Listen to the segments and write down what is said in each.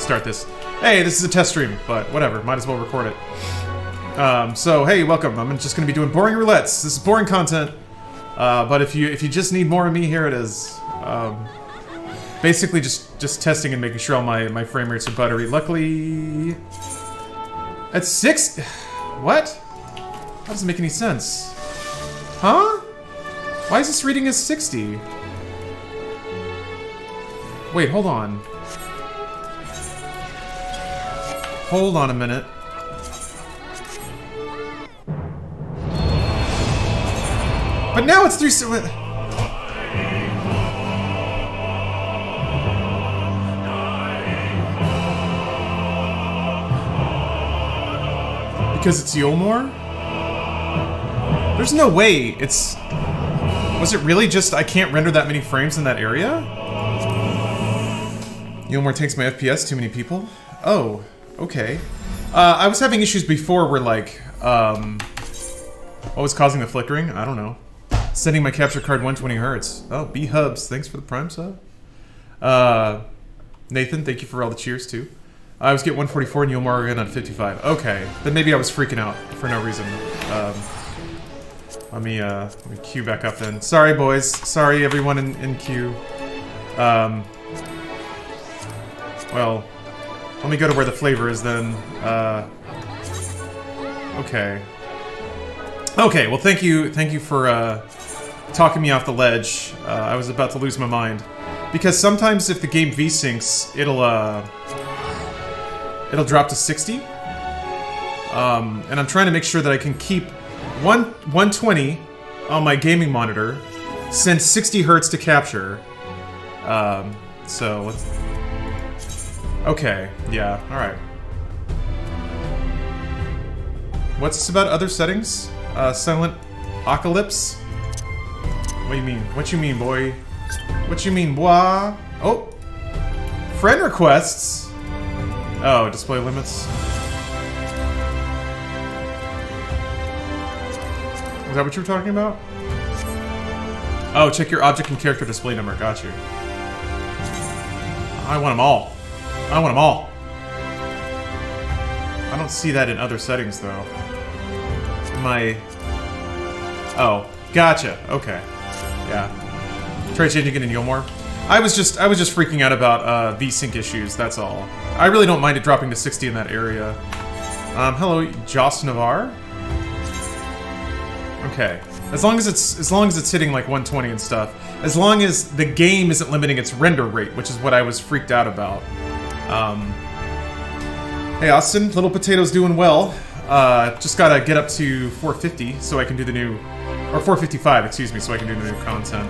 start this. Hey, this is a test stream, but whatever. Might as well record it. Um, so hey, welcome. I'm just to be doing boring roulettes. This is boring content. Uh, but if you if you just need more of me, here it is. Um, basically, just just testing and making sure all my my frame rates are buttery. Luckily, at six. What? That doesn't make any sense. Huh? Why is this reading as 60? Wait, hold on. Hold on a minute. But now it's three. So because it's Eulmore? There's no way it's... Was it really just I can't render that many frames in that area? Eulmore takes my FPS, too many people? Oh, okay. Uh, I was having issues before where, like, um... What was causing the flickering? I don't know. Sending my capture card 120 hertz. Oh, B-Hubs, thanks for the prime sub. Uh, Nathan, thank you for all the cheers, too. I was getting 144 and Eulmore again on 55. Okay, then maybe I was freaking out for no reason. Um, let me uh, let me queue back up then. Sorry, boys. Sorry, everyone in in queue. Um, well, let me go to where the flavor is then. Uh, okay. Okay. Well, thank you, thank you for uh, talking me off the ledge. Uh, I was about to lose my mind because sometimes if the game v-syncs, it'll uh it'll drop to 60. Um, and I'm trying to make sure that I can keep one 120 on my gaming monitor, send 60 hertz to capture. Um, so let's. Okay, yeah, all right. What's this about other settings? Uh, silent apocalypse. What do you mean? What you mean, boy? What you mean, boy? Oh, friend requests. Oh, display limits. Is that what you were talking about? Oh, check your object and character display number. Got you. I want them all. I want them all. I don't see that in other settings, though. My... Oh, gotcha. Okay. Yeah. Try changing it in Eulmore. I was just I was just freaking out about uh, VSync issues. That's all. I really don't mind it dropping to 60 in that area. Um, hello, Joss Navarre. Okay, as long as it's as long as it's hitting like 120 and stuff. As long as the game isn't limiting its render rate, which is what I was freaked out about. Um, hey Austin, Little Potato's doing well. Uh, just gotta get up to 450 so I can do the new, or 455, excuse me, so I can do the new content.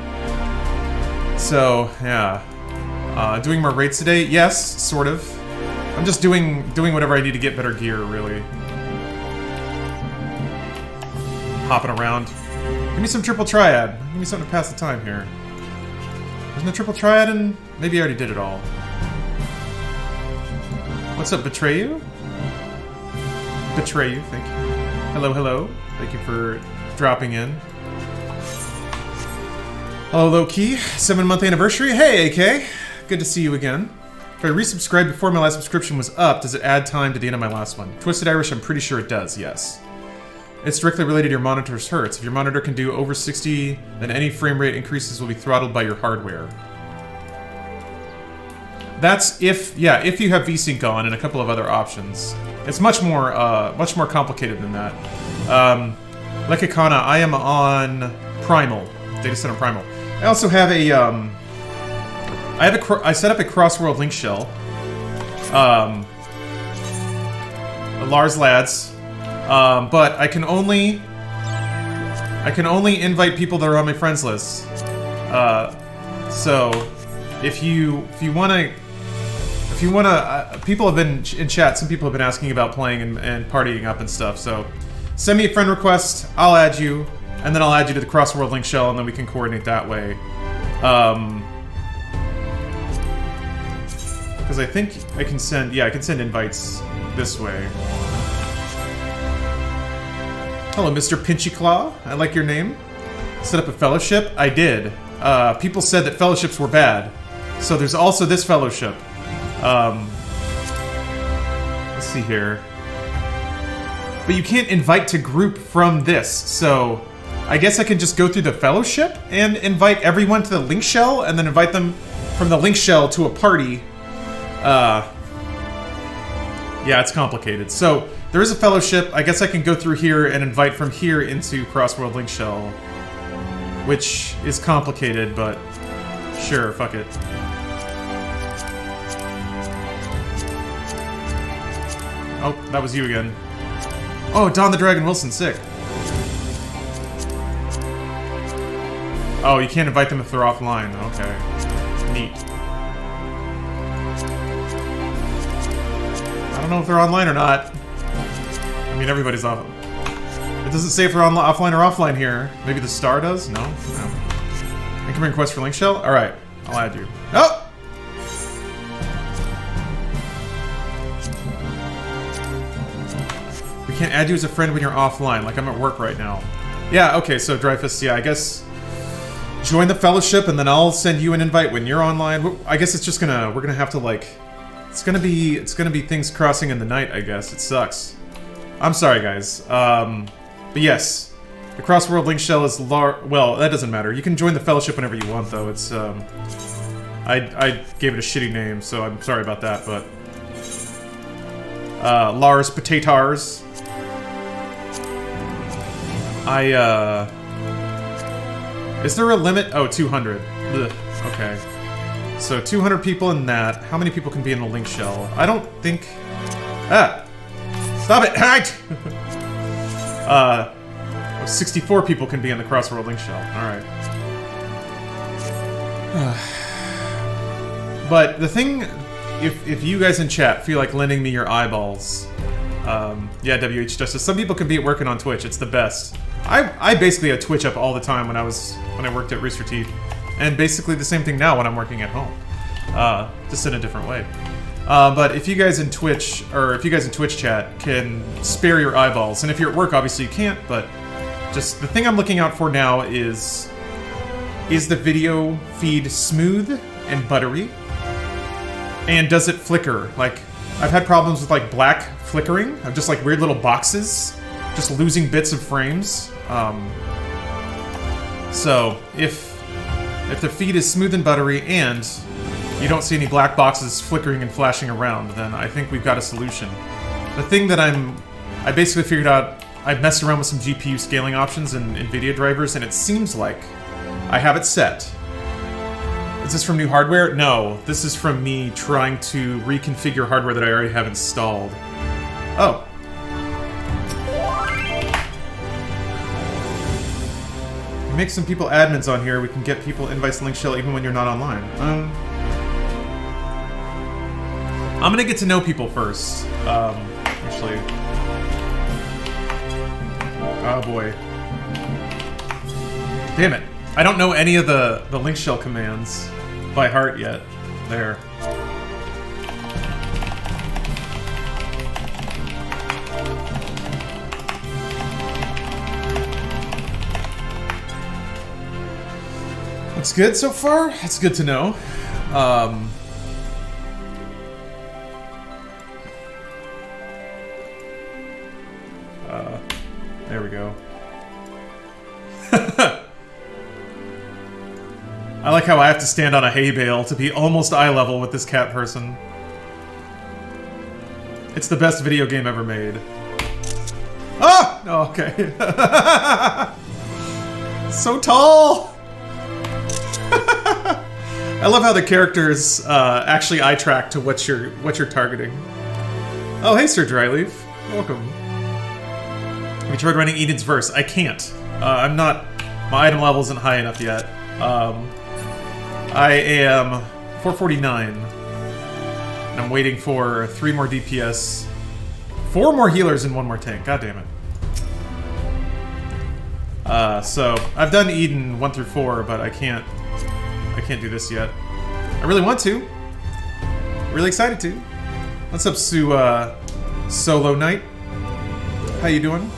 So, yeah. Uh, doing more raids today? Yes, sort of. I'm just doing doing whatever I need to get better gear, really. Hopping around. Give me some triple triad. Give me something to pass the time here. Isn't the triple triad in... Maybe I already did it all. What's up, Betray You? Betray You, thank you. Hello, hello. Thank you for dropping in. Hello, Low Key. Seven month anniversary. Hey, AK. Good to see you again. If I resubscribe before my last subscription was up, does it add time to the end of my last one? Twisted Irish, I'm pretty sure it does, yes. It's directly related to your monitor's hertz. If your monitor can do over 60, then any frame rate increases will be throttled by your hardware. That's if, yeah, if you have VSync on and a couple of other options. It's much more, uh, much more complicated than that. Um, Lekikana, I am on Primal, Data Center Primal. I also have a, um, I have a, I set up a cross-world link shell. Um, Lars Lads, um, but I can only, I can only invite people that are on my friends list. Uh, so, if you, if you want to, if you want to, uh, people have been in chat, some people have been asking about playing and, and partying up and stuff, so send me a friend request, I'll add you, and then I'll add you to the cross-world link shell, and then we can coordinate that way. Um, because I think I can send, yeah, I can send invites this way. Hello, Mr. Pinchy Claw. I like your name. Set up a fellowship? I did. Uh, people said that fellowships were bad. So there's also this fellowship. Um, let's see here. But you can't invite to group from this, so I guess I can just go through the fellowship and invite everyone to the link shell and then invite them from the link shell to a party. Uh, yeah, it's complicated. So there is a fellowship. I guess I can go through here and invite from here into Crossworld Link Shell, which is complicated, but sure, fuck it. Oh, that was you again. Oh, Don the Dragon Wilson, sick. Oh, you can't invite them if they're offline. Okay. Neat. I don't know if they're online or not. I mean, everybody's off. It doesn't say if they're on offline or offline here. Maybe the star does? No? No. Incoming request for link shell? Alright. I'll add you. Oh! Can't add you as a friend when you're offline, like I'm at work right now. Yeah, okay, so Dreyfus, yeah, I guess join the fellowship and then I'll send you an invite when you're online. I guess it's just gonna, we're gonna have to like, it's gonna be, it's gonna be things crossing in the night, I guess. It sucks. I'm sorry, guys. Um, but yes, the Crossworld Link Shell is lar- well, that doesn't matter. You can join the fellowship whenever you want, though. It's, um, I, I gave it a shitty name, so I'm sorry about that, but... Uh, Lars Potatars. I, uh... Is there a limit? Oh, 200. Ugh. Okay. So 200 people in that. How many people can be in the link shell? I don't think... Ah! Stop it! uh... 64 people can be in the Crossworld Link shell. Alright. but the thing... If, if you guys in chat feel like lending me your eyeballs... Um, yeah, WH Justice. Some people can be working on Twitch. It's the best. I, I basically had Twitch up all the time when I was when I worked at Rooster Teeth, and basically the same thing now when I'm working at home, uh, just in a different way. Uh, but if you guys in Twitch or if you guys in Twitch chat can spare your eyeballs, and if you're at work, obviously you can't. But just the thing I'm looking out for now is is the video feed smooth and buttery, and does it flicker? Like I've had problems with like black flickering of just like weird little boxes just losing bits of frames. Um, so if if the feed is smooth and buttery and you don't see any black boxes flickering and flashing around, then I think we've got a solution. The thing that I'm I basically figured out I messed around with some GPU scaling options in NVIDIA drivers, and it seems like I have it set. Is this from new hardware? No, this is from me trying to reconfigure hardware that I already have installed. Oh, make some people admins on here, we can get people invites link shell even when you're not online. Um, I'm gonna get to know people first. Um, actually. Oh boy. Damn it. I don't know any of the, the link shell commands by heart yet. There. That's good so far. That's good to know. Um, uh, there we go. I like how I have to stand on a hay bale to be almost eye level with this cat person. It's the best video game ever made. Ah! Oh, okay. so tall! I love how the characters uh, actually eye track to what you're what you're targeting. Oh, hey, Sir Dryleaf. Welcome. Have you tried running Eden's Verse? I can't. Uh, I'm not... My item level isn't high enough yet. Um, I am 449. And I'm waiting for three more DPS, four more healers, and one more tank. God damn it. Uh, so, I've done Eden 1 through 4, but I can't I can't do this yet. I really want to. Really excited to. What's up, Sue, uh, Solo Knight? How you doing?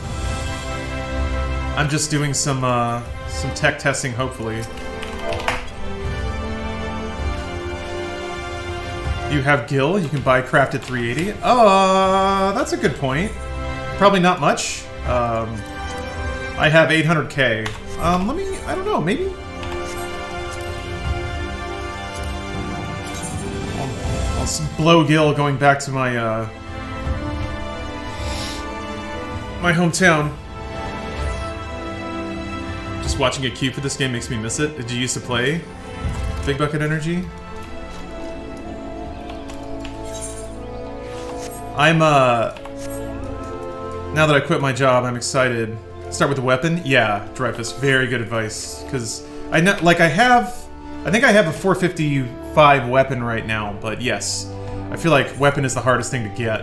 I'm just doing some, uh, some tech testing, hopefully. You have Gil. You can buy craft at 380. Uh, that's a good point. Probably not much. Um, I have 800k. Um, let me. I don't know. Maybe. I'll, I'll blow Gil going back to my uh, my hometown. Just watching a queue for this game makes me miss it. Did you used to play Big Bucket Energy? I'm, uh... Now that I quit my job, I'm excited. Start with the weapon? Yeah, Dreyfus, very good advice. Because, I know, like, I have... I think I have a 455 weapon right now, but yes. I feel like weapon is the hardest thing to get.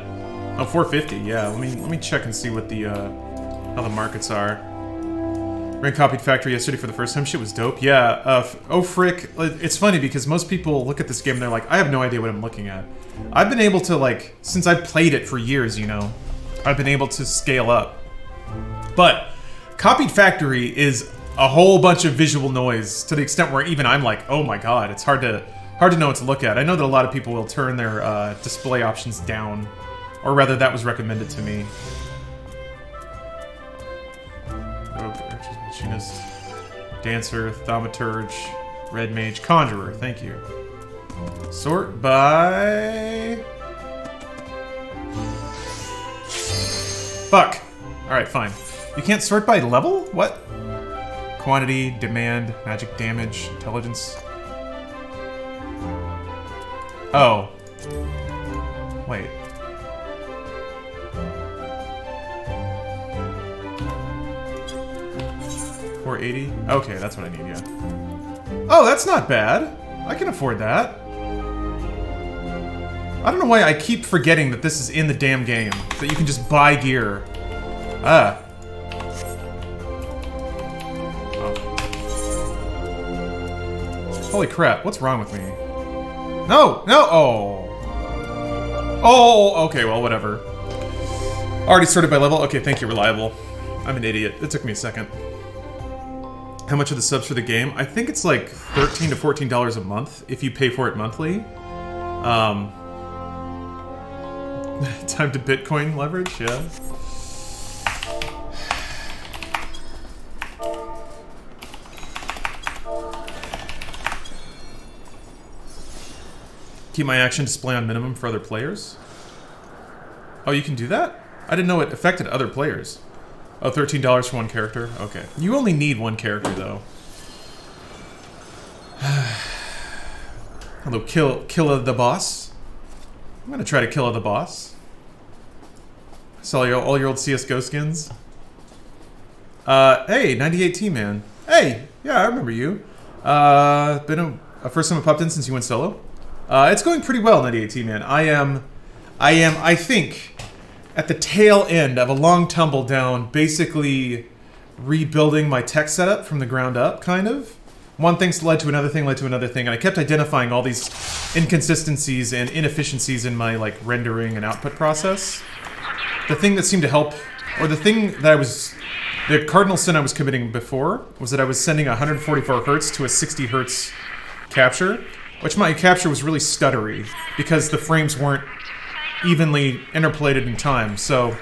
Oh, 450, yeah. Let me let me check and see what the, uh... how the markets are. Ran copied Factory yesterday for the first time. Shit was dope. Yeah, uh, oh frick. It's funny because most people look at this game and they're like, I have no idea what I'm looking at. I've been able to, like, since I've played it for years, you know, I've been able to scale up. But, Copied Factory is a whole bunch of visual noise to the extent where even I'm like, oh my god, it's hard to hard to know what to look at. I know that a lot of people will turn their uh, display options down, or rather that was recommended to me. Machinist, Dancer, Thaumaturge, Red Mage, Conjurer, thank you. Sort by... Fuck! Alright, fine. You can't sort by level? What? Quantity, demand, magic damage, intelligence. Oh. Wait. 480? Okay, that's what I need, yeah. Oh, that's not bad. I can afford that. I don't know why I keep forgetting that this is in the damn game. That you can just buy gear. Ah. Oh. Holy crap, what's wrong with me? No! No! Oh! Oh! Okay, well, whatever. Already sorted by level? Okay, thank you, Reliable. I'm an idiot. It took me a second how much are the subs for the game? I think it's like 13 to $14 a month if you pay for it monthly. Um, time to Bitcoin leverage, yeah. Keep my action display on minimum for other players? Oh, you can do that? I didn't know it affected other players. Oh, $13 for one character? Okay. You only need one character, though. Hello, kill Killa the boss. I'm gonna try to kill the boss. Sell your, all your old CSGO skins. Uh, hey, 98T man. Hey, yeah, I remember you. Uh, been a, a first time I popped in since you went solo. Uh, it's going pretty well, 98T man. I am, I am, I think, at the tail end of a long tumble down, basically rebuilding my tech setup from the ground up, kind of. One thing led to another thing, led to another thing, and I kept identifying all these inconsistencies and inefficiencies in my like rendering and output process. The thing that seemed to help, or the thing that I was, the cardinal sin I was committing before, was that I was sending 144 hertz to a 60 hertz capture, which my capture was really stuttery because the frames weren't evenly interpolated in time. So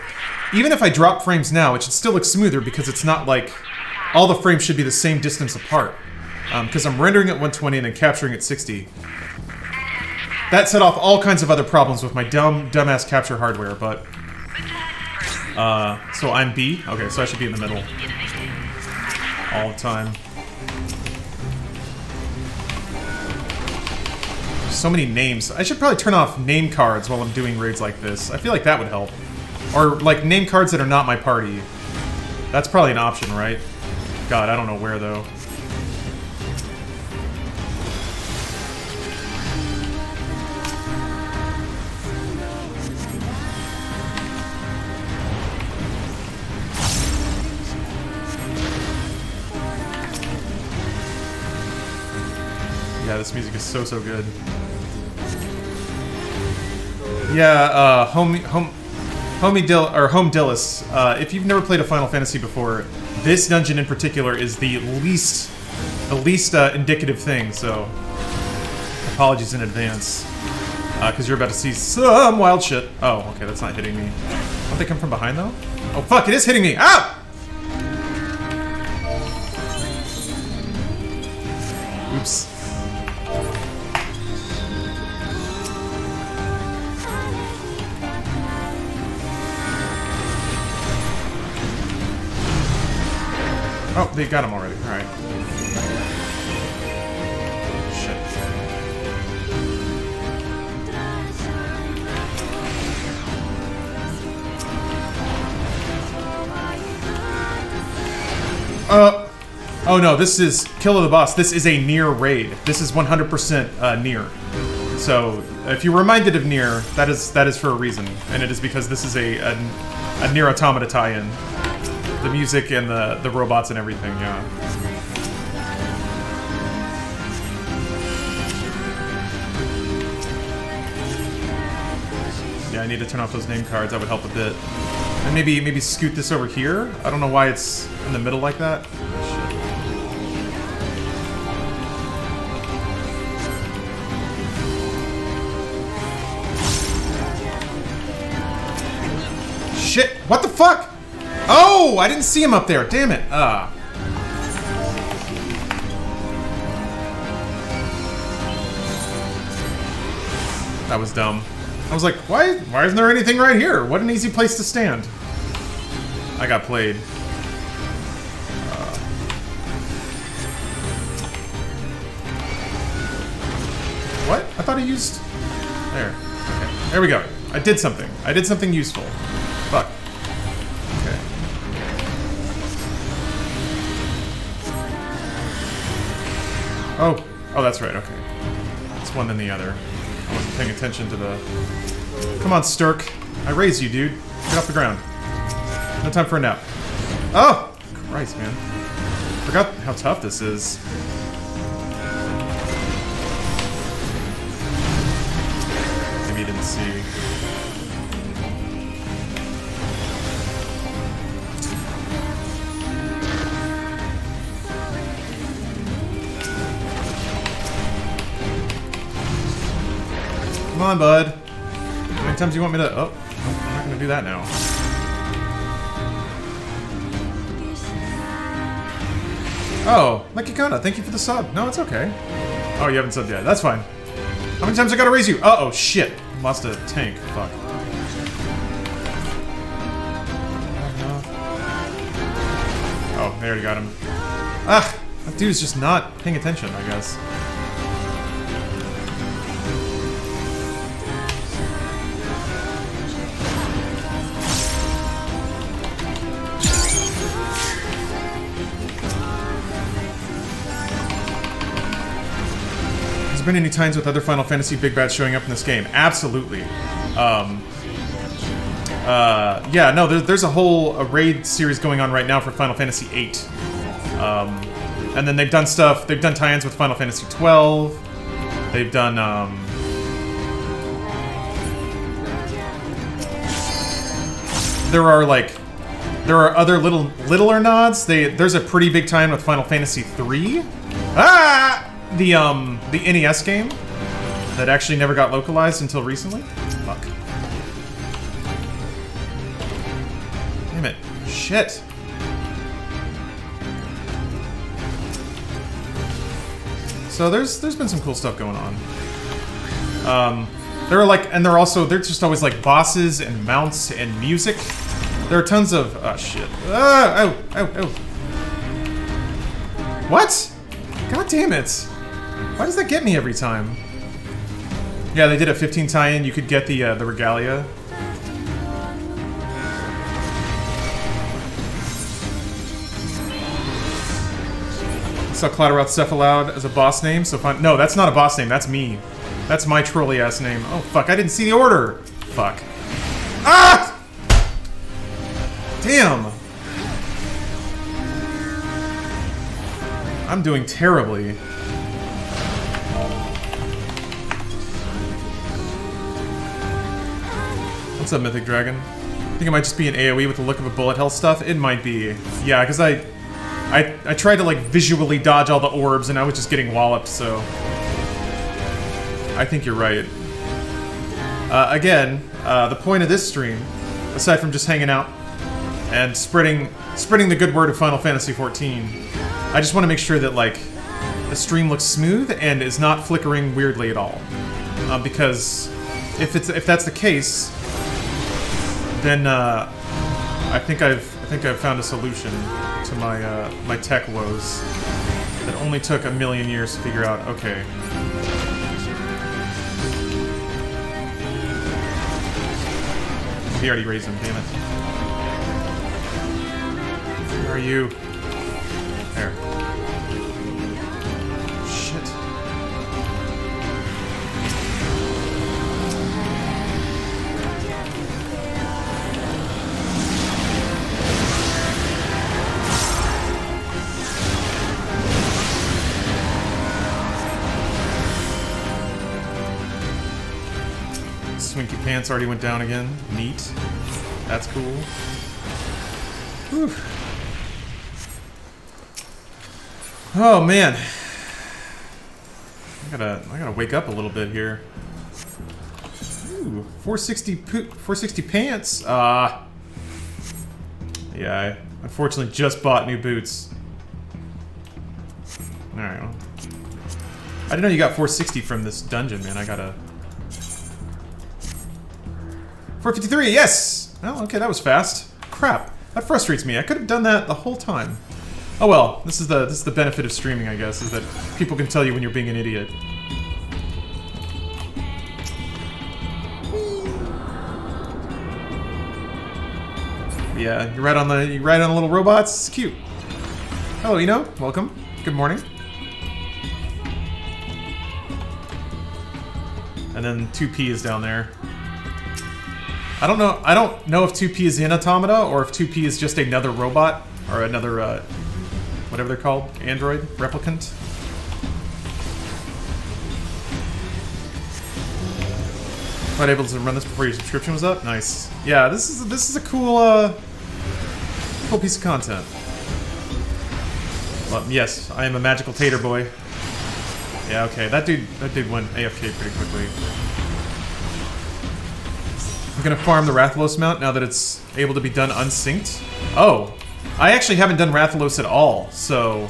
even if I drop frames now, it should still look smoother because it's not like all the frames should be the same distance apart. Because um, I'm rendering at 120 and then capturing at 60. That set off all kinds of other problems with my dumb, dumbass capture hardware, but... Uh, so I'm B? Okay, so I should be in the middle. All the time. So many names. I should probably turn off name cards while I'm doing raids like this. I feel like that would help. Or, like, name cards that are not my party. That's probably an option, right? God, I don't know where, though. This music is so, so good. Yeah, uh, home, home, homie Dill or home Dillis. Uh, if you've never played a Final Fantasy before, this dungeon in particular is the least, the least uh, indicative thing. So, apologies in advance. Because you're about to see some wild shit. Oh, okay, that's not hitting me. Don't they come from behind, though? Oh, fuck, it is hitting me! Ah! Oops. Oh, they got him already. Alright. Shit. Uh, oh no, this is Kill of the Boss. This is a NieR raid. This is 100% uh, NieR. So, if you're reminded of NieR, that is that is for a reason, and it is because this is a a, a NieR Automata tie-in. The music and the the robots and everything, yeah. Yeah, I need to turn off those name cards. That would help a bit. And maybe maybe scoot this over here. I don't know why it's in the middle like that. Shit! What the fuck? Oh, I didn't see him up there. Damn it. Ah. That was dumb. I was like, why why isn't there anything right here? What an easy place to stand. I got played. Uh. what? I thought I used... There. Okay. There we go. I did something. I did something useful. That's right. Okay. It's one than the other. I wasn't paying attention to the... Come on, Sturk. I raised you, dude. Get off the ground. No time for a nap. Oh! Christ, man. Forgot how tough this is. On, bud. How many times do you want me to... Oh, I'm not gonna do that now. Oh, Lekikana, thank you for the sub. No, it's okay. Oh, you haven't subbed yet. That's fine. How many times I gotta raise you? Uh-oh, shit. Lost a tank. Fuck. Oh, there you got him. Ah, that dude's just not paying attention, I guess. Been any times with other Final Fantasy big bats showing up in this game? Absolutely. Um, uh, yeah, no, there's, there's a whole a raid series going on right now for Final Fantasy VIII. Um, and then they've done stuff, they've done tie-ins with Final Fantasy XII. They've done, um... There are, like, there are other little, littler nods. They, there's a pretty big tie-in with Final Fantasy III. Ah! The, um, the NES game that actually never got localized until recently. Fuck. Damn it. Shit. So there's there's been some cool stuff going on. Um, there are like, and they're also they're just always like bosses and mounts and music. There are tons of oh shit. Ah, oh, oh, oh. What? God damn it! Why does that get me every time? Yeah, they did a 15 tie-in. You could get the uh, the regalia. So Clatteroth Cephaloud as a boss name, so fun. No, that's not a boss name, that's me. That's my trolly ass name. Oh fuck, I didn't see the order! Fuck. Ah! Damn! I'm doing terribly. What's up, Mythic Dragon? I think it might just be an AoE with the look of a bullet hell stuff. It might be. Yeah, because I I, I tried to like visually dodge all the orbs and I was just getting walloped, so... I think you're right. Uh, again, uh, the point of this stream, aside from just hanging out and spreading spreading the good word of Final Fantasy XIV, I just want to make sure that like the stream looks smooth and is not flickering weirdly at all. Uh, because if it's if that's the case, then uh, I think I've I think I've found a solution to my uh, my tech woes that only took a million years to figure out. Okay. He already raised him, damn it. Where are you? There. Pants already went down again. Neat. That's cool. Whew. Oh man. I gotta I gotta wake up a little bit here. Ooh, 460 460 pants. Ah. Uh, yeah, I unfortunately just bought new boots. Alright, well. I didn't know you got 460 from this dungeon, man. I gotta 453, yes! Oh, okay, that was fast. Crap, that frustrates me. I could have done that the whole time. Oh well, this is the this is the benefit of streaming, I guess, is that people can tell you when you're being an idiot. Yeah, you ride on the you ride on the little robots. It's cute. Hello, Eno. Welcome. Good morning. And then 2P is down there. I don't know. I don't know if 2P is in Automata or if 2P is just another robot or another, uh, whatever they're called, android replicant. Quite able to run this before your subscription was up. Nice. Yeah, this is this is a cool, uh, cool piece of content. Well, yes, I am a magical tater boy. Yeah, okay. That dude, that dude went AFK pretty quickly. I'm gonna farm the Rathalos mount now that it's able to be done unsynced. Oh, I actually haven't done Rathalos at all, so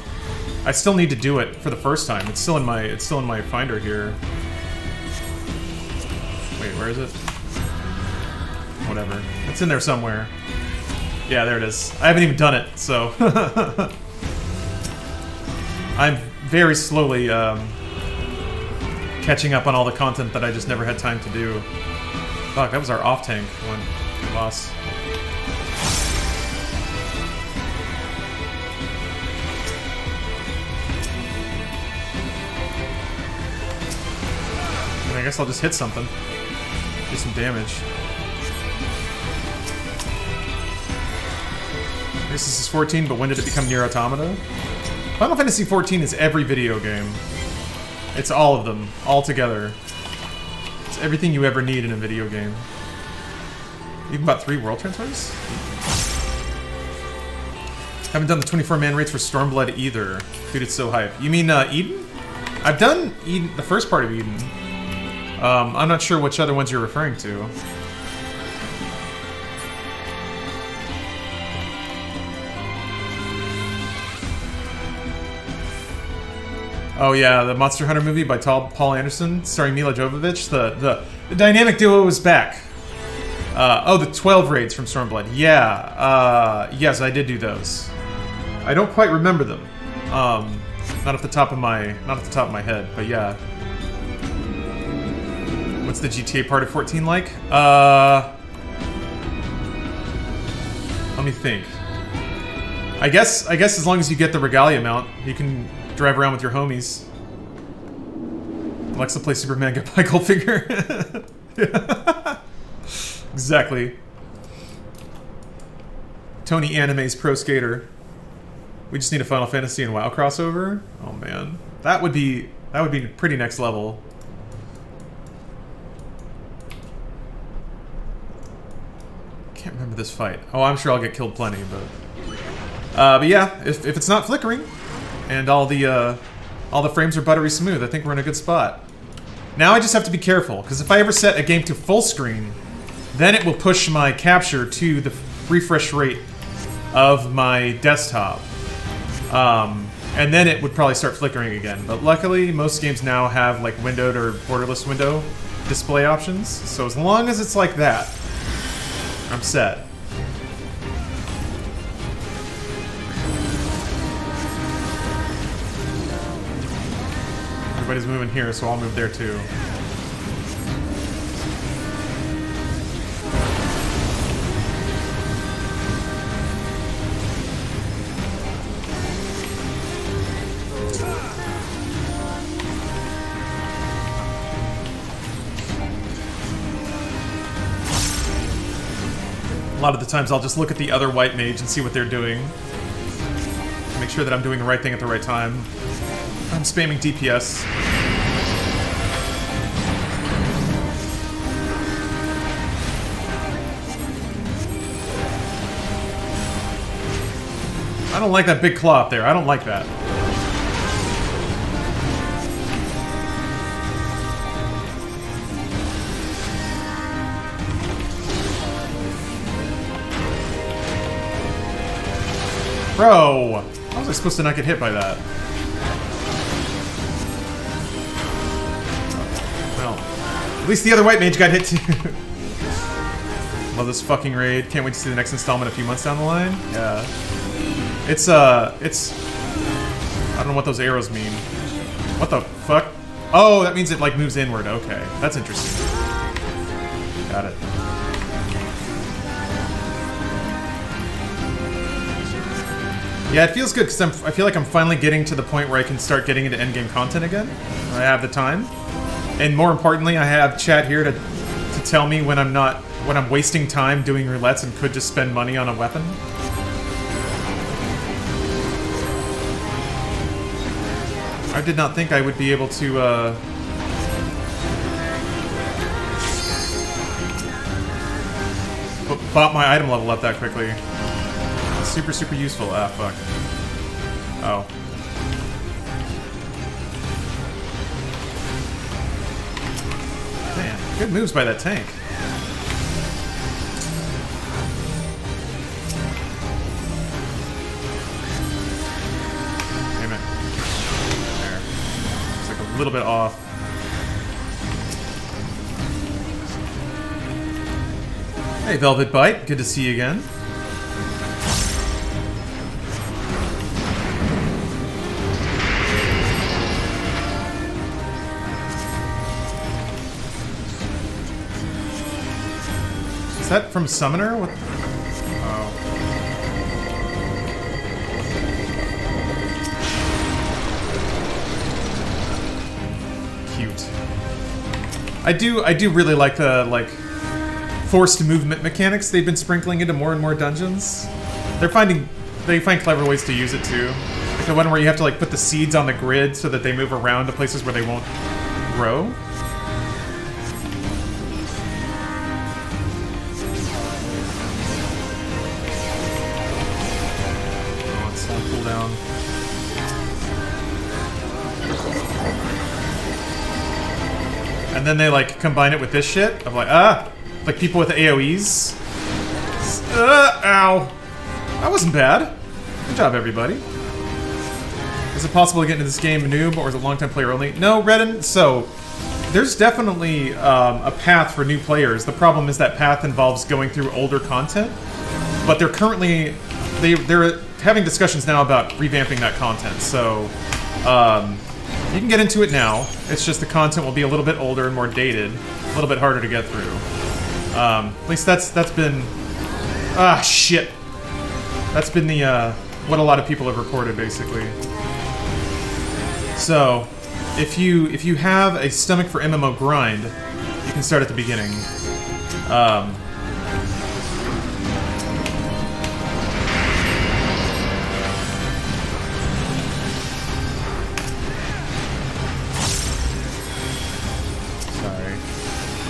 I still need to do it for the first time. It's still in my it's still in my finder here. Wait, where is it? Whatever. It's in there somewhere. Yeah, there it is. I haven't even done it, so I'm very slowly um, catching up on all the content that I just never had time to do. Fuck, that was our off tank one boss. I guess I'll just hit something. Do some damage. This is 14, but when did it become NieR Automata? Final Fantasy 14 is every video game. It's all of them, all together everything you ever need in a video game. Even about three world transfers? Haven't done the 24-man rates for Stormblood either. Dude, it's so hype. You mean uh, Eden? I've done Eden, the first part of Eden. Um, I'm not sure which other ones you're referring to. Oh yeah, the Monster Hunter movie by Paul Anderson, starring Milla Jovovich. The the, the dynamic duo is back. Uh, oh, the 12 raids from Stormblood. Yeah, uh, yes, I did do those. I don't quite remember them. Um, not off the top of my not off the top of my head, but yeah. What's the GTA part of 14 like? Uh, let me think. I guess I guess as long as you get the regalia mount, you can drive around with your homies. Alexa play Superman, get Michael figure. exactly. Tony Anime's Pro Skater. We just need a Final Fantasy and WoW crossover. Oh man, that would be that would be pretty next level. Can't remember this fight. Oh, I'm sure I'll get killed plenty, but uh, but yeah, if if it's not flickering, and all the uh, all the frames are buttery smooth. I think we're in a good spot. Now I just have to be careful, because if I ever set a game to full screen, then it will push my capture to the refresh rate of my desktop. Um, and then it would probably start flickering again. But luckily, most games now have like windowed or borderless window display options. So as long as it's like that, I'm set. Everybody's moving here, so I'll move there too. A lot of the times I'll just look at the other white mage and see what they're doing. Make sure that I'm doing the right thing at the right time. I'm spamming DPS. I don't like that big claw up there. I don't like that. Bro! How was I supposed to not get hit by that? At least the other white mage got hit too. Love this fucking raid. Can't wait to see the next installment a few months down the line. Yeah. It's, uh, it's... I don't know what those arrows mean. What the fuck? Oh, that means it, like, moves inward. Okay. That's interesting. Got it. Yeah, it feels good because I feel like I'm finally getting to the point where I can start getting into endgame content again. I have the time, and more importantly, I have chat here to to tell me when I'm not when I'm wasting time doing roulettes and could just spend money on a weapon. I did not think I would be able to. Uh, my item level up that quickly. Super, super useful. Ah, fuck. Oh. Good moves by that tank. Damn it. There. It's like a little bit off. Hey, Velvet Bite. Good to see you again. Is that from Summoner? What? Oh. Cute. I do. I do really like the like forced movement mechanics they've been sprinkling into more and more dungeons. They're finding they find clever ways to use it too. Like the one where you have to like put the seeds on the grid so that they move around to places where they won't grow. Then they like combine it with this shit of like, ah, like people with AoEs. Uh, ow. That wasn't bad. Good job, everybody. Is it possible to get into this game noob, or is it long-time player only? No, Redden, so there's definitely um, a path for new players. The problem is that path involves going through older content, but they're currently they they're having discussions now about revamping that content. So um, you can get into it now. It's just the content will be a little bit older and more dated, a little bit harder to get through. Um, at least that's that's been ah shit. That's been the uh, what a lot of people have reported basically. So, if you if you have a stomach for MMO grind, you can start at the beginning. Um,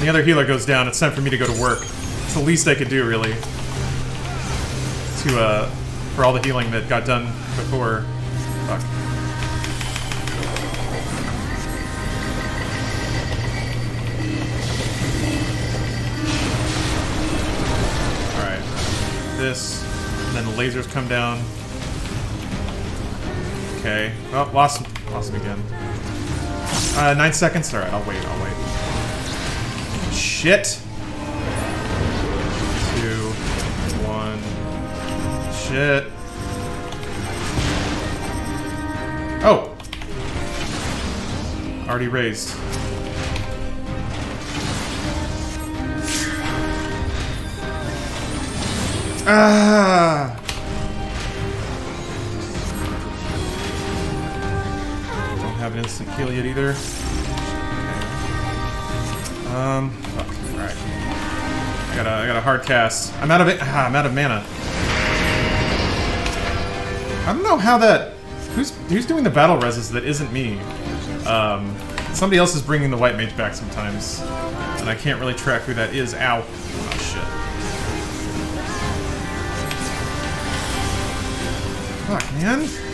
The other healer goes down. It's time for me to go to work. It's the least I could do, really. To, uh, for all the healing that got done before. Fuck. Alright. This. And then the lasers come down. Okay. Oh, lost, lost him again. Uh, nine seconds? Alright, I'll wait, I'll wait. Shit! Two, one. Shit. Oh! Already raised. Ah! Don't have an instant kill yet either. Um. Alright. I got a, I got a hard cast. I'm out of it. Ah, I'm out of mana. I don't know how that. Who's who's doing the battle reses that isn't me? Um, somebody else is bringing the white mage back sometimes, and I can't really track who that is. Ow! Oh shit. Fuck, man.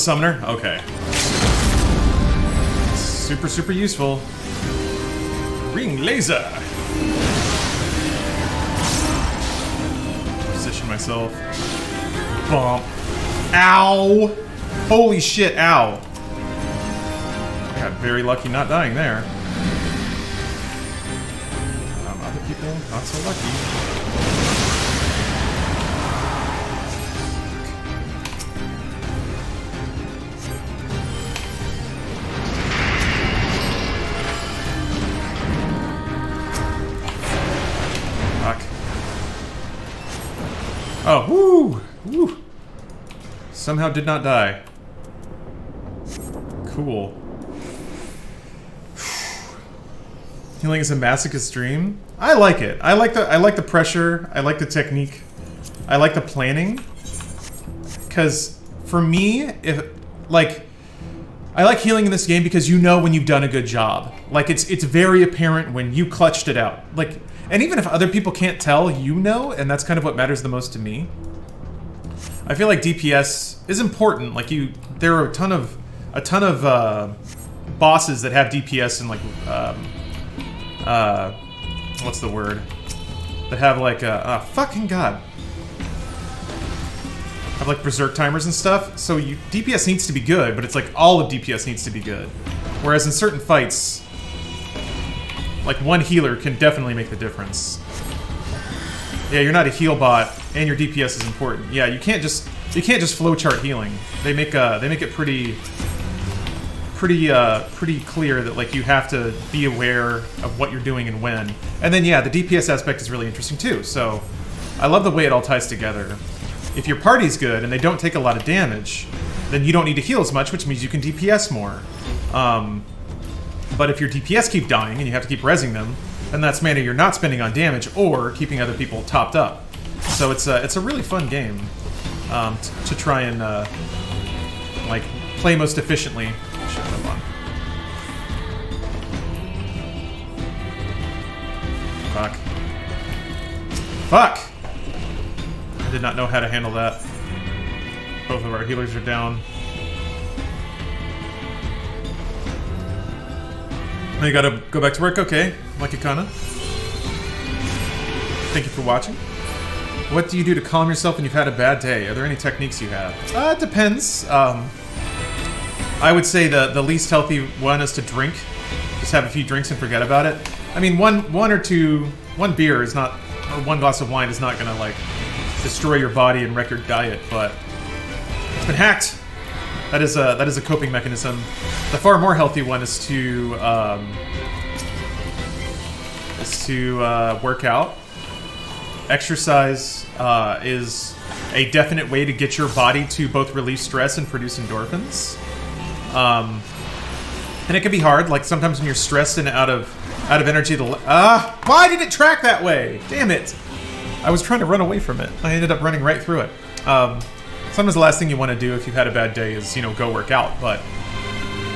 Summoner? Okay. Super, super useful. Ring laser! Position myself. Bump. Ow! Holy shit, ow. I got very lucky not dying there. Um, other people, not so lucky. Somehow did not die. Cool. Healing is a masochist dream. I like it. I like the I like the pressure. I like the technique. I like the planning. Cause for me, if like I like healing in this game because you know when you've done a good job. Like it's it's very apparent when you clutched it out. Like and even if other people can't tell, you know, and that's kind of what matters the most to me. I feel like DPS is important. Like you there are a ton of a ton of uh, bosses that have DPS and like um, uh what's the word? That have like a uh, fucking god. Have like berserk timers and stuff. So you DPS needs to be good, but it's like all of DPS needs to be good. Whereas in certain fights, like one healer can definitely make the difference. Yeah, you're not a heal bot, and your DPS is important. Yeah, you can't just you can't just flowchart healing. They make uh they make it pretty pretty uh pretty clear that like you have to be aware of what you're doing and when. And then yeah, the DPS aspect is really interesting too. So I love the way it all ties together. If your party's good and they don't take a lot of damage, then you don't need to heal as much, which means you can DPS more. Um, but if your DPS keep dying and you have to keep resing them, then that's mana you're not spending on damage or keeping other people topped up. So it's a, it's a really fun game um, to try and uh, like play most efficiently. Fuck. Fuck! I did not know how to handle that. Both of our healers are down. Now you gotta go back to work? Okay. It kinda. Thank you for watching. What do you do to calm yourself when you've had a bad day? Are there any techniques you have? Uh, it depends. Um, I would say the, the least healthy one is to drink. Just have a few drinks and forget about it. I mean, one one or two, one beer is not, or one glass of wine is not gonna, like, destroy your body and wreck your diet, but it's been hacked. That is a that is a coping mechanism. The far more healthy one is to um, is to uh, work out. Exercise uh, is a definite way to get your body to both release stress and produce endorphins. Um, and it can be hard. Like sometimes when you're stressed and out of out of energy, the ah, why did it track that way? Damn it! I was trying to run away from it. I ended up running right through it. Um, sometimes the last thing you want to do if you've had a bad day is you know go work out, but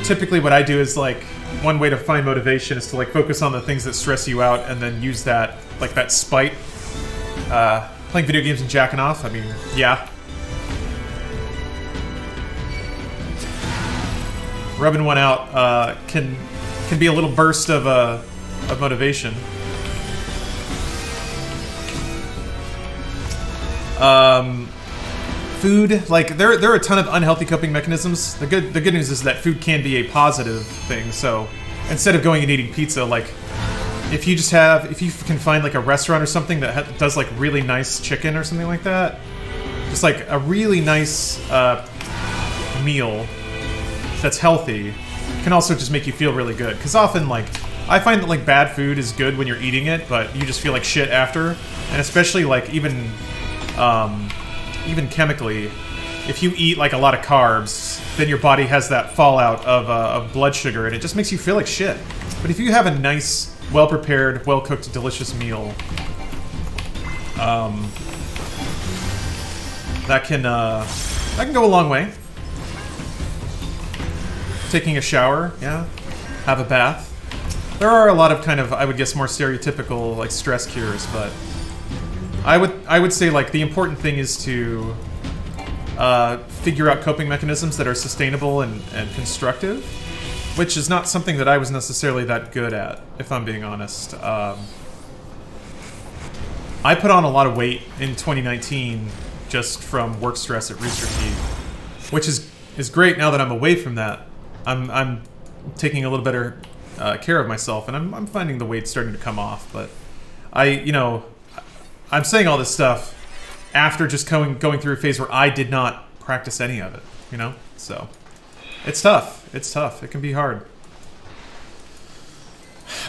typically what I do is like one way to find motivation is to like focus on the things that stress you out and then use that like that spite. Uh, playing video games and jacking off. I mean, yeah. Rubbing one out uh, can can be a little burst of uh, of motivation. Um, food, like there there are a ton of unhealthy coping mechanisms. The good the good news is that food can be a positive thing. So instead of going and eating pizza, like if you just have if you can find like a restaurant or something that does like really nice chicken or something like that, just like a really nice uh, meal that's healthy can also just make you feel really good. Because often like I find that like bad food is good when you're eating it, but you just feel like shit after. And especially like even um, even chemically, if you eat like a lot of carbs, then your body has that fallout of, uh, of blood sugar, and it just makes you feel like shit. But if you have a nice, well-prepared, well-cooked, delicious meal, um, that can uh, that can go a long way. Taking a shower, yeah. Have a bath. There are a lot of kind of, I would guess, more stereotypical like stress cures, but I would I would say like the important thing is to uh, figure out coping mechanisms that are sustainable and, and constructive, which is not something that I was necessarily that good at, if I'm being honest. Um, I put on a lot of weight in 2019 just from work stress at Rooster Teeth, which is is great now that I'm away from that. I'm I'm taking a little better uh, care of myself, and I'm I'm finding the weight starting to come off. But I, you know, I'm saying all this stuff after just going going through a phase where I did not practice any of it, you know? So it's tough. It's tough. It can be hard.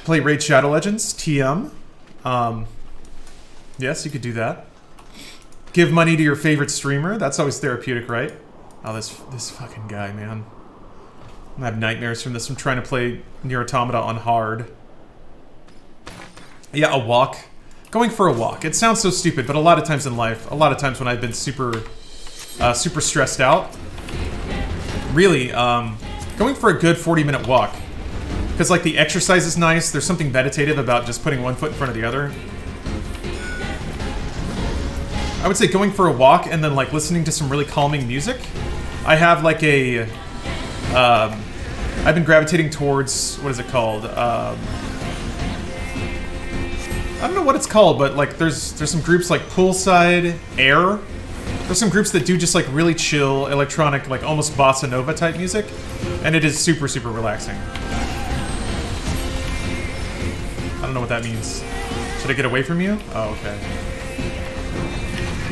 Play Raid Shadow Legends, TM. Um, yes, you could do that. Give money to your favorite streamer. That's always therapeutic, right? Oh, this this fucking guy, man. I have nightmares from this. I'm trying to play NieR Automata on hard. Yeah, a walk going for a walk. It sounds so stupid, but a lot of times in life, a lot of times when I've been super, uh, super stressed out, really, um, going for a good 40 minute walk. Because, like, the exercise is nice. There's something meditative about just putting one foot in front of the other. I would say going for a walk and then, like, listening to some really calming music. I have, like, a... Um, I've been gravitating towards... What is it called? Um, I don't know what it's called, but like there's there's some groups like Poolside Air. There's some groups that do just like really chill electronic, like almost bossa nova type music, and it is super super relaxing. I don't know what that means. Should I get away from you? Oh, okay.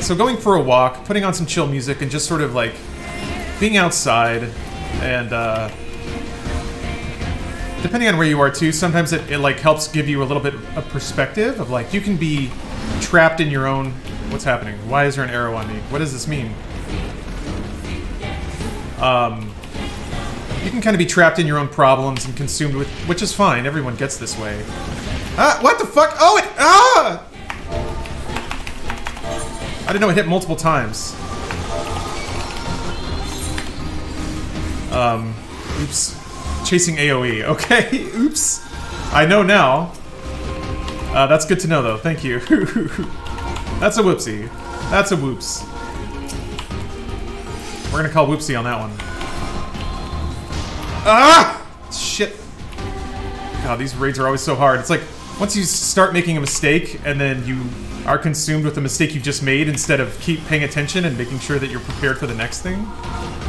So going for a walk, putting on some chill music, and just sort of like being outside and uh, depending on where you are too, sometimes it, it like helps give you a little bit of perspective of like you can be trapped in your own what's happening? Why is there an arrow on me? What does this mean? Um, you can kind of be trapped in your own problems and consumed with, which is fine. Everyone gets this way. Ah, what the fuck? Oh, it, ah! I didn't know it hit multiple times. Um, oops. Chasing AoE. Okay, oops. I know now. Uh, that's good to know, though. Thank you. that's a whoopsie. That's a whoops. We're gonna call whoopsie on that one. Ah! Shit. God, these raids are always so hard. It's like, once you start making a mistake, and then you are consumed with the mistake you just made, instead of keep paying attention and making sure that you're prepared for the next thing,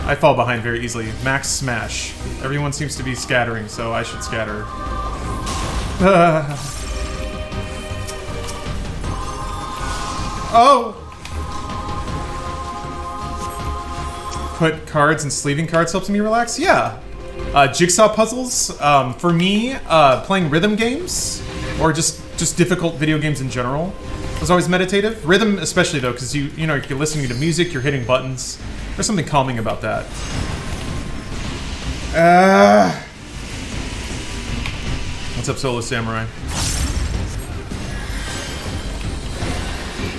I fall behind very easily. Max smash. Everyone seems to be scattering, so I should scatter. oh! Put cards and sleeving cards helps me relax? Yeah. Uh, jigsaw puzzles. Um, for me, uh, playing rhythm games, or just, just difficult video games in general, was always meditative. Rhythm especially, though, because you, you know, you're listening to music, you're hitting buttons. There's something calming about that. Uh, what's up, Solo Samurai?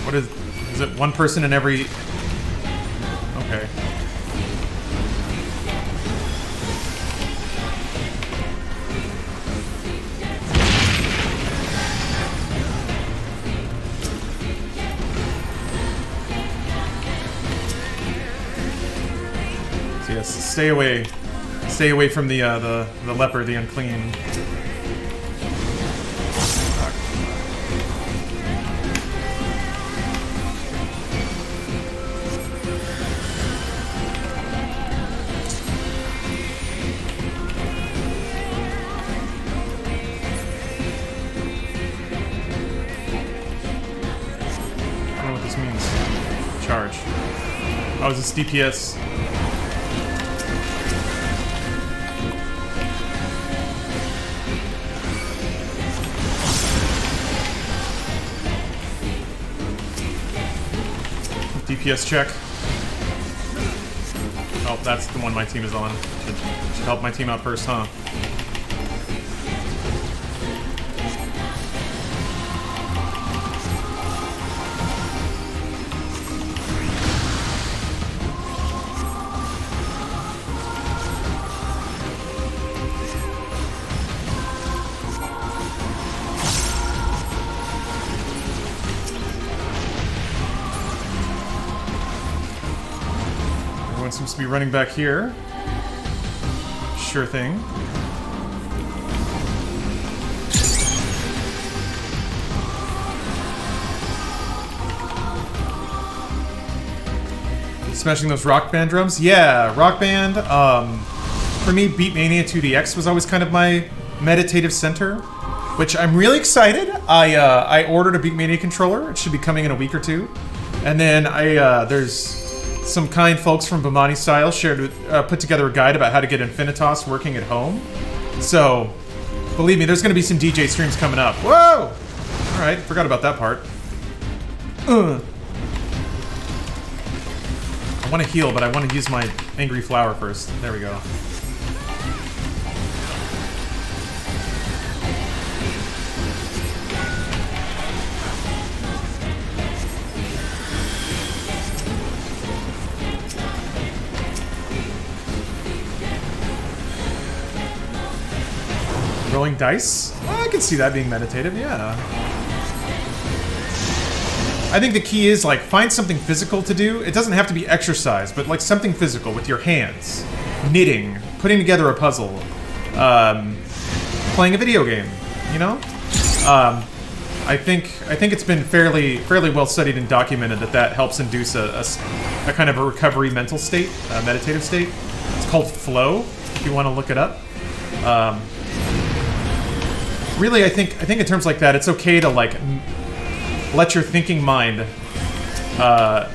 What is... Is it one person in every... Okay. Stay away. Stay away from the uh, the the leper, the unclean. I don't know what this means. Charge. Oh, is this DPS? DPS check. Oh, that's the one my team is on. Should, should help my team out first, huh? Running back here. Sure thing. Smashing those rock band drums? Yeah, rock band. Um, for me, Beatmania IIDX was always kind of my meditative center, which I'm really excited. I uh, I ordered a Beatmania controller. It should be coming in a week or two. And then I uh, there's some kind folks from Bemani Style shared uh, put together a guide about how to get Infinitas working at home. So, believe me, there's going to be some DJ streams coming up. Whoa! All right, forgot about that part. Ugh. I want to heal, but I want to use my angry flower first. There we go. Rolling dice? I can see that being meditative, yeah. I think the key is like find something physical to do. It doesn't have to be exercise, but like something physical with your hands, knitting, putting together a puzzle, um, playing a video game. You know, um, I think I think it's been fairly fairly well studied and documented that that helps induce a kind of a recovery mental state, a meditative state. It's called flow. If you want to look it up. Um, really, I think I think in terms like that, it's okay to like let your thinking mind uh,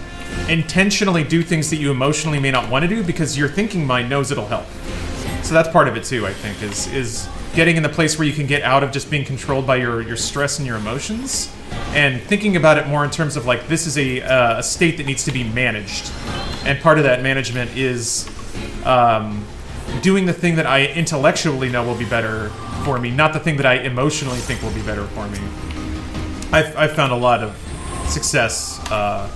intentionally do things that you emotionally may not want to do because your thinking mind knows it'll help. So that's part of it too. I think is is getting in the place where you can get out of just being controlled by your your stress and your emotions, and thinking about it more in terms of like this is a uh, a state that needs to be managed, and part of that management is. Um, doing the thing that I intellectually know will be better for me, not the thing that I emotionally think will be better for me. I've, I've found a lot of success uh,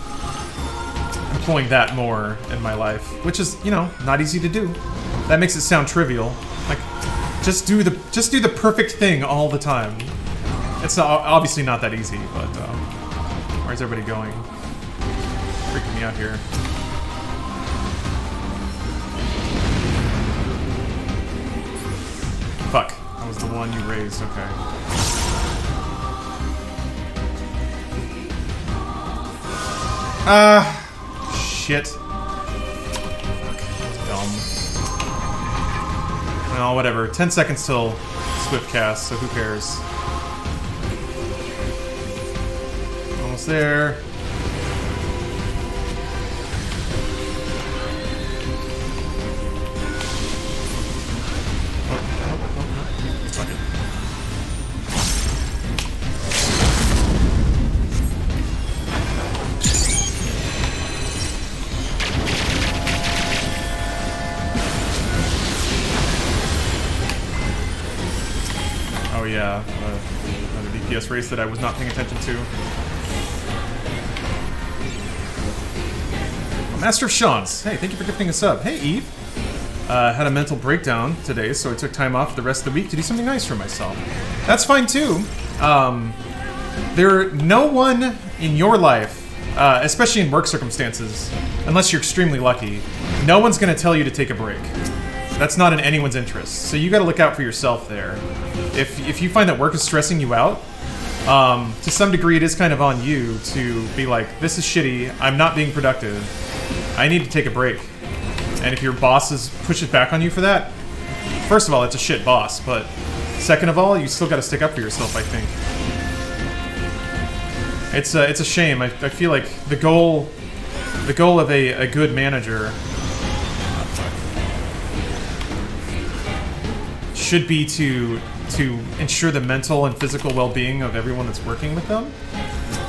employing that more in my life, which is, you know, not easy to do. That makes it sound trivial. Like, just do the just do the perfect thing all the time. It's not, obviously not that easy, but um, where's everybody going? Freaking me out here. Fuck. Was the one you raised, okay. Ah, shit. Fuck, dumb. Well, whatever. 10 seconds till Swift cast, so who cares? Almost there. That I was not paying attention to. Master of Shawns. Hey, thank you for gifting us up. Hey, Eve. Uh, had a mental breakdown today, so I took time off the rest of the week to do something nice for myself. That's fine too. Um, there, no one in your life uh, especially in work circumstances, unless you're extremely lucky, no one's going to tell you to take a break. That's not in anyone's interest. So you got to look out for yourself there. If if you find that work is stressing you out, um, to some degree, it is kind of on you to be like, this is shitty. I'm not being productive. I need to take a break. And if your boss is pushes back on you for that, first of all, it's a shit boss. But second of all, you still got to stick up for yourself. I think. It's a, it's a shame. I, I feel like the goal, the goal of a, a good manager should be to to ensure the mental and physical well-being of everyone that's working with them.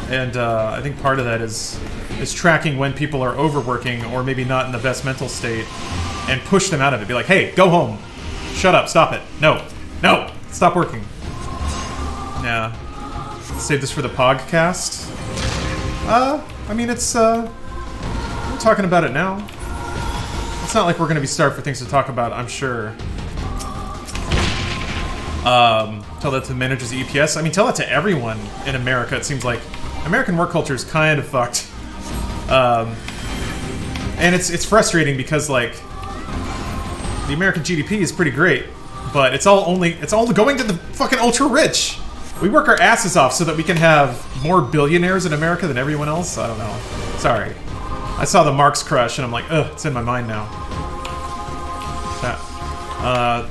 And uh, I think part of that is is tracking when people are overworking or maybe not in the best mental state, and push them out of it. Be like, hey, go home, shut up, stop it, no, no, stop working. Yeah, save this for the podcast. Uh, I mean, it's uh, we're talking about it now. It's not like we're gonna be starved for things to talk about. I'm sure. Um, tell that to the managers at EPS. I mean, tell that to everyone in America. It seems like American work culture is kind of fucked. Um, and it's it's frustrating because like the American GDP is pretty great, but it's all only it's all going to the fucking ultra rich. We work our asses off so that we can have more billionaires in America than everyone else. I don't know. Sorry. I saw the Marx crush and I'm like, ugh, it's in my mind now. That, uh,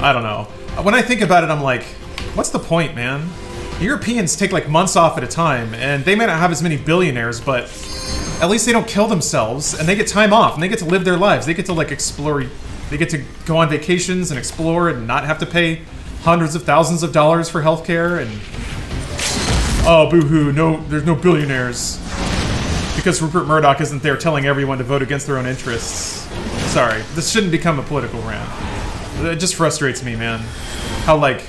I don't know. When I think about it, I'm like, what's the point, man? Europeans take like months off at a time, and they may not have as many billionaires, but at least they don't kill themselves, and they get time off, and they get to live their lives. They get to like explore, they get to go on vacations and explore and not have to pay hundreds of thousands of dollars for healthcare and oh boohoo, no there's no billionaires. Because Rupert Murdoch isn't there telling everyone to vote against their own interests. Sorry, this shouldn't become a political rant. It just frustrates me, man. How like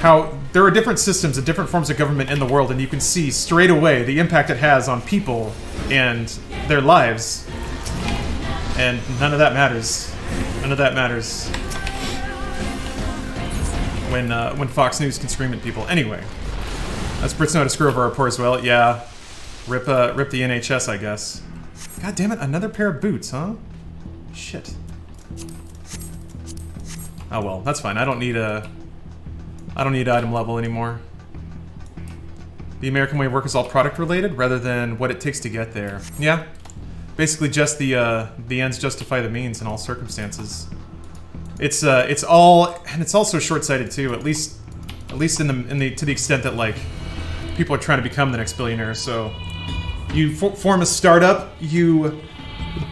how there are different systems and different forms of government in the world, and you can see straight away the impact it has on people and their lives. And none of that matters. None of that matters. When uh, when Fox News can scream at people. Anyway, that's Brits know to screw over our poor as well. Yeah, rip uh, rip the NHS, I guess. God damn it, another pair of boots, huh? Shit. Oh well, that's fine. I don't need a... I don't need item level anymore. The American way of work is all product related rather than what it takes to get there. Yeah. Basically just the uh, the ends justify the means in all circumstances. It's uh, it's all and it's also short-sighted too, at least at least in the in the to the extent that like people are trying to become the next billionaire. So you form a startup, you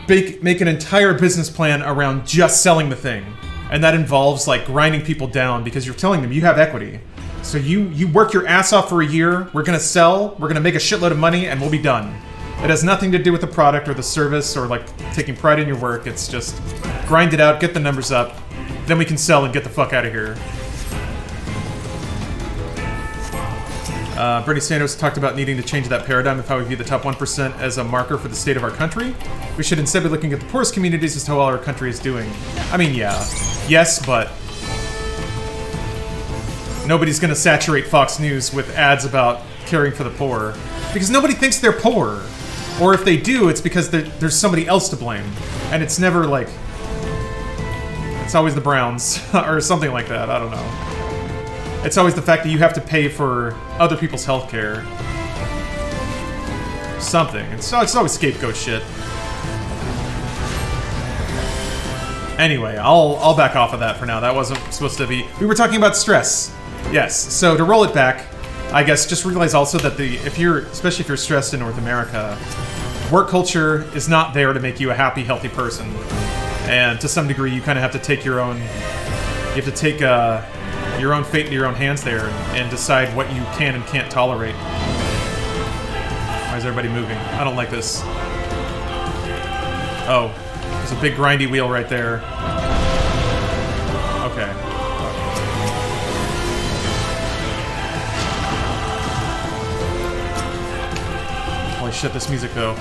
make make an entire business plan around just selling the thing and that involves like grinding people down because you're telling them you have equity. So you you work your ass off for a year. We're gonna sell. We're gonna make a shitload of money, and we'll be done. It has nothing to do with the product or the service or like taking pride in your work. It's just grind it out, get the numbers up, then we can sell and get the fuck out of here. Uh, Bernie Sanders talked about needing to change that paradigm of how we view the top 1% as a marker for the state of our country. We should instead be looking at the poorest communities as to how our country is doing. I mean, yeah. Yes, but... Nobody's gonna saturate Fox News with ads about caring for the poor. Because nobody thinks they're poor. Or if they do, it's because there's somebody else to blame. And it's never like... It's always the Browns, or something like that, I don't know. It's always the fact that you have to pay for other people's health care. Something. It's, it's always scapegoat shit. Anyway, I'll I'll back off of that for now. That wasn't supposed to be. We were talking about stress. Yes. So to roll it back, I guess just realize also that the if you're especially if you're stressed in North America, work culture is not there to make you a happy, healthy person. And to some degree, you kind of have to take your own. You have to take uh, your own fate into your own hands there and decide what you can and can't tolerate. Why is everybody moving? I don't like this. Oh, there's a big grindy wheel right there. Okay. Holy shit, this music though.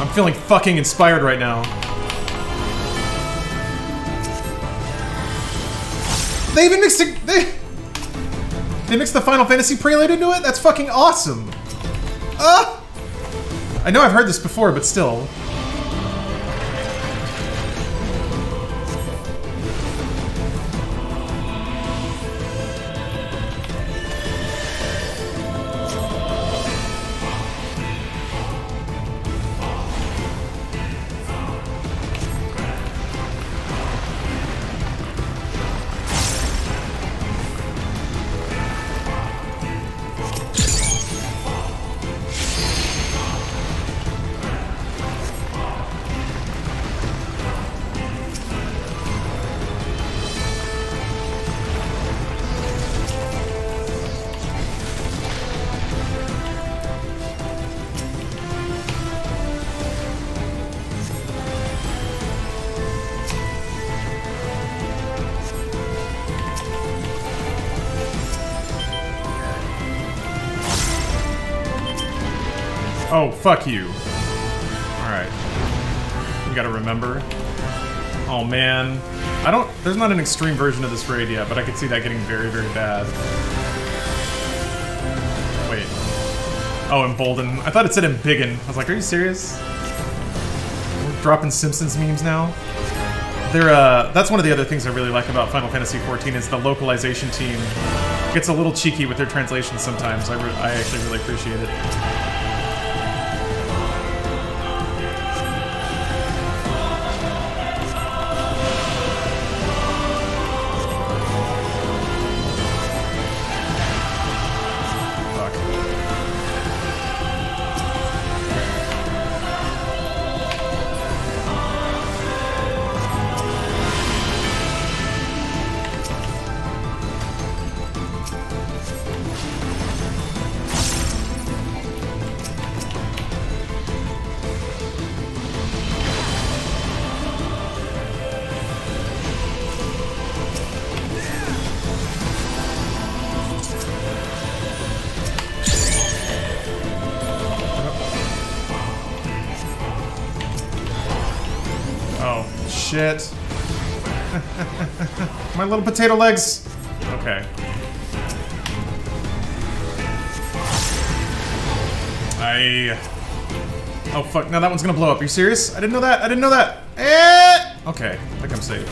I'm feeling fucking inspired right now. They even mixed it. They, They mixed the Final Fantasy prelude into it? That's fucking awesome! Ah! I know I've heard this before, but still. Fuck you. Alright. You gotta remember. Oh, man. I don't... There's not an extreme version of this raid yet, but I could see that getting very, very bad. Wait. Oh, embolden. I thought it said embiggen. I was like, are you serious? We're dropping Simpsons memes now? They're, uh, that's one of the other things I really like about Final Fantasy XIV is the localization team gets a little cheeky with their translations sometimes. I, I actually really appreciate it. Shit. My little potato legs. Okay. I... Oh, fuck. Now that one's gonna blow up. Are you serious? I didn't know that. I didn't know that. Eh! Okay. I think I'm safe.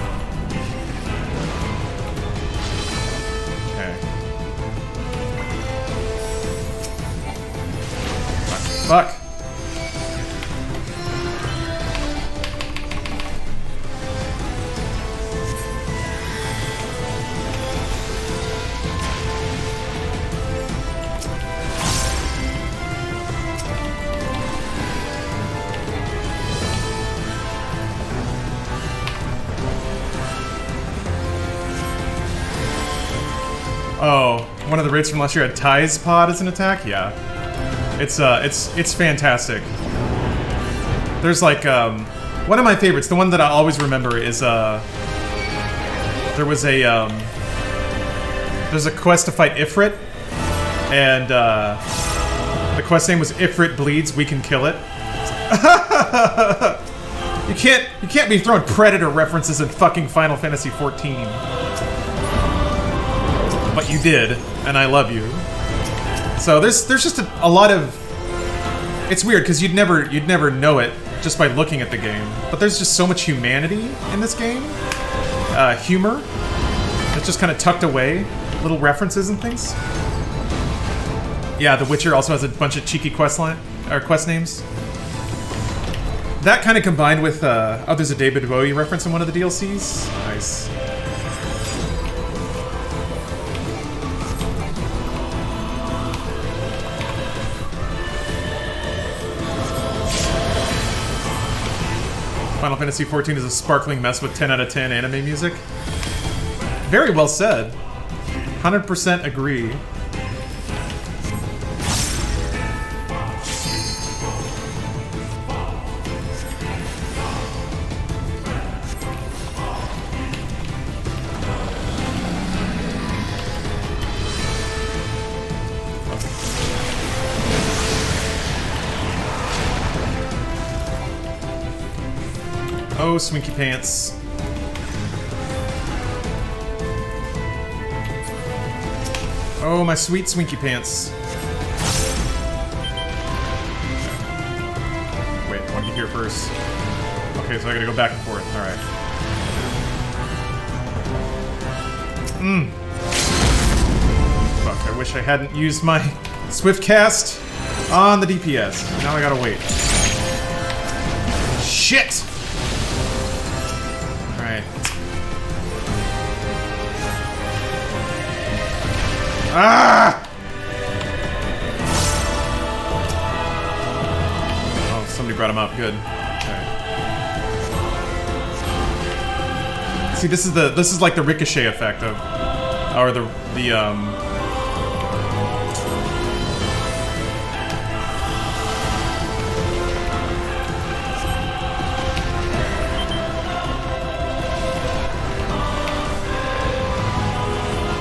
Raids from last year had Ty's pod as an attack? Yeah. It's, uh, it's, it's fantastic. There's like, um, one of my favorites, the one that I always remember is, uh, there was a, um, there's a quest to fight Ifrit, and, uh, the quest name was Ifrit Bleeds, We Can Kill It. you can't, you can't be throwing Predator references in fucking Final Fantasy 14 you did, and I love you. So there's there's just a, a lot of. It's weird because you'd never you'd never know it just by looking at the game, but there's just so much humanity in this game, uh, humor. that's just kind of tucked away, little references and things. Yeah, The Witcher also has a bunch of cheeky quest line or quest names. That kind of combined with uh, oh, there's a David Bowie reference in one of the DLCs. Nice. Fantasy XIV is a sparkling mess with 10 out of 10 anime music. Very well said. 100% agree. Swinky Pants. Oh, my sweet swinky pants. Wait, I want to be here first. Okay, so I gotta go back and forth. Alright. Mmm. Fuck, I wish I hadn't used my Swift cast on the DPS. Now I gotta wait. Shit! Ah! Oh, somebody brought him up. Good. See, this is the this is like the ricochet effect of, or the the um.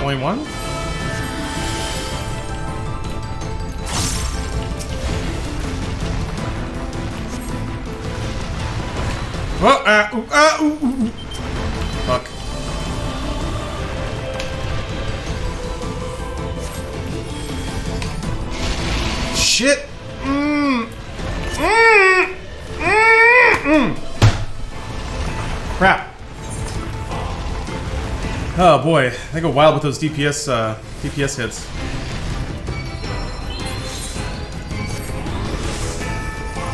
Only one? Ooh, ooh, ooh. Fuck. Shit. Mmm. Mmm. Mmm. Crap. Oh boy, they go wild with those DPS uh, DPS hits.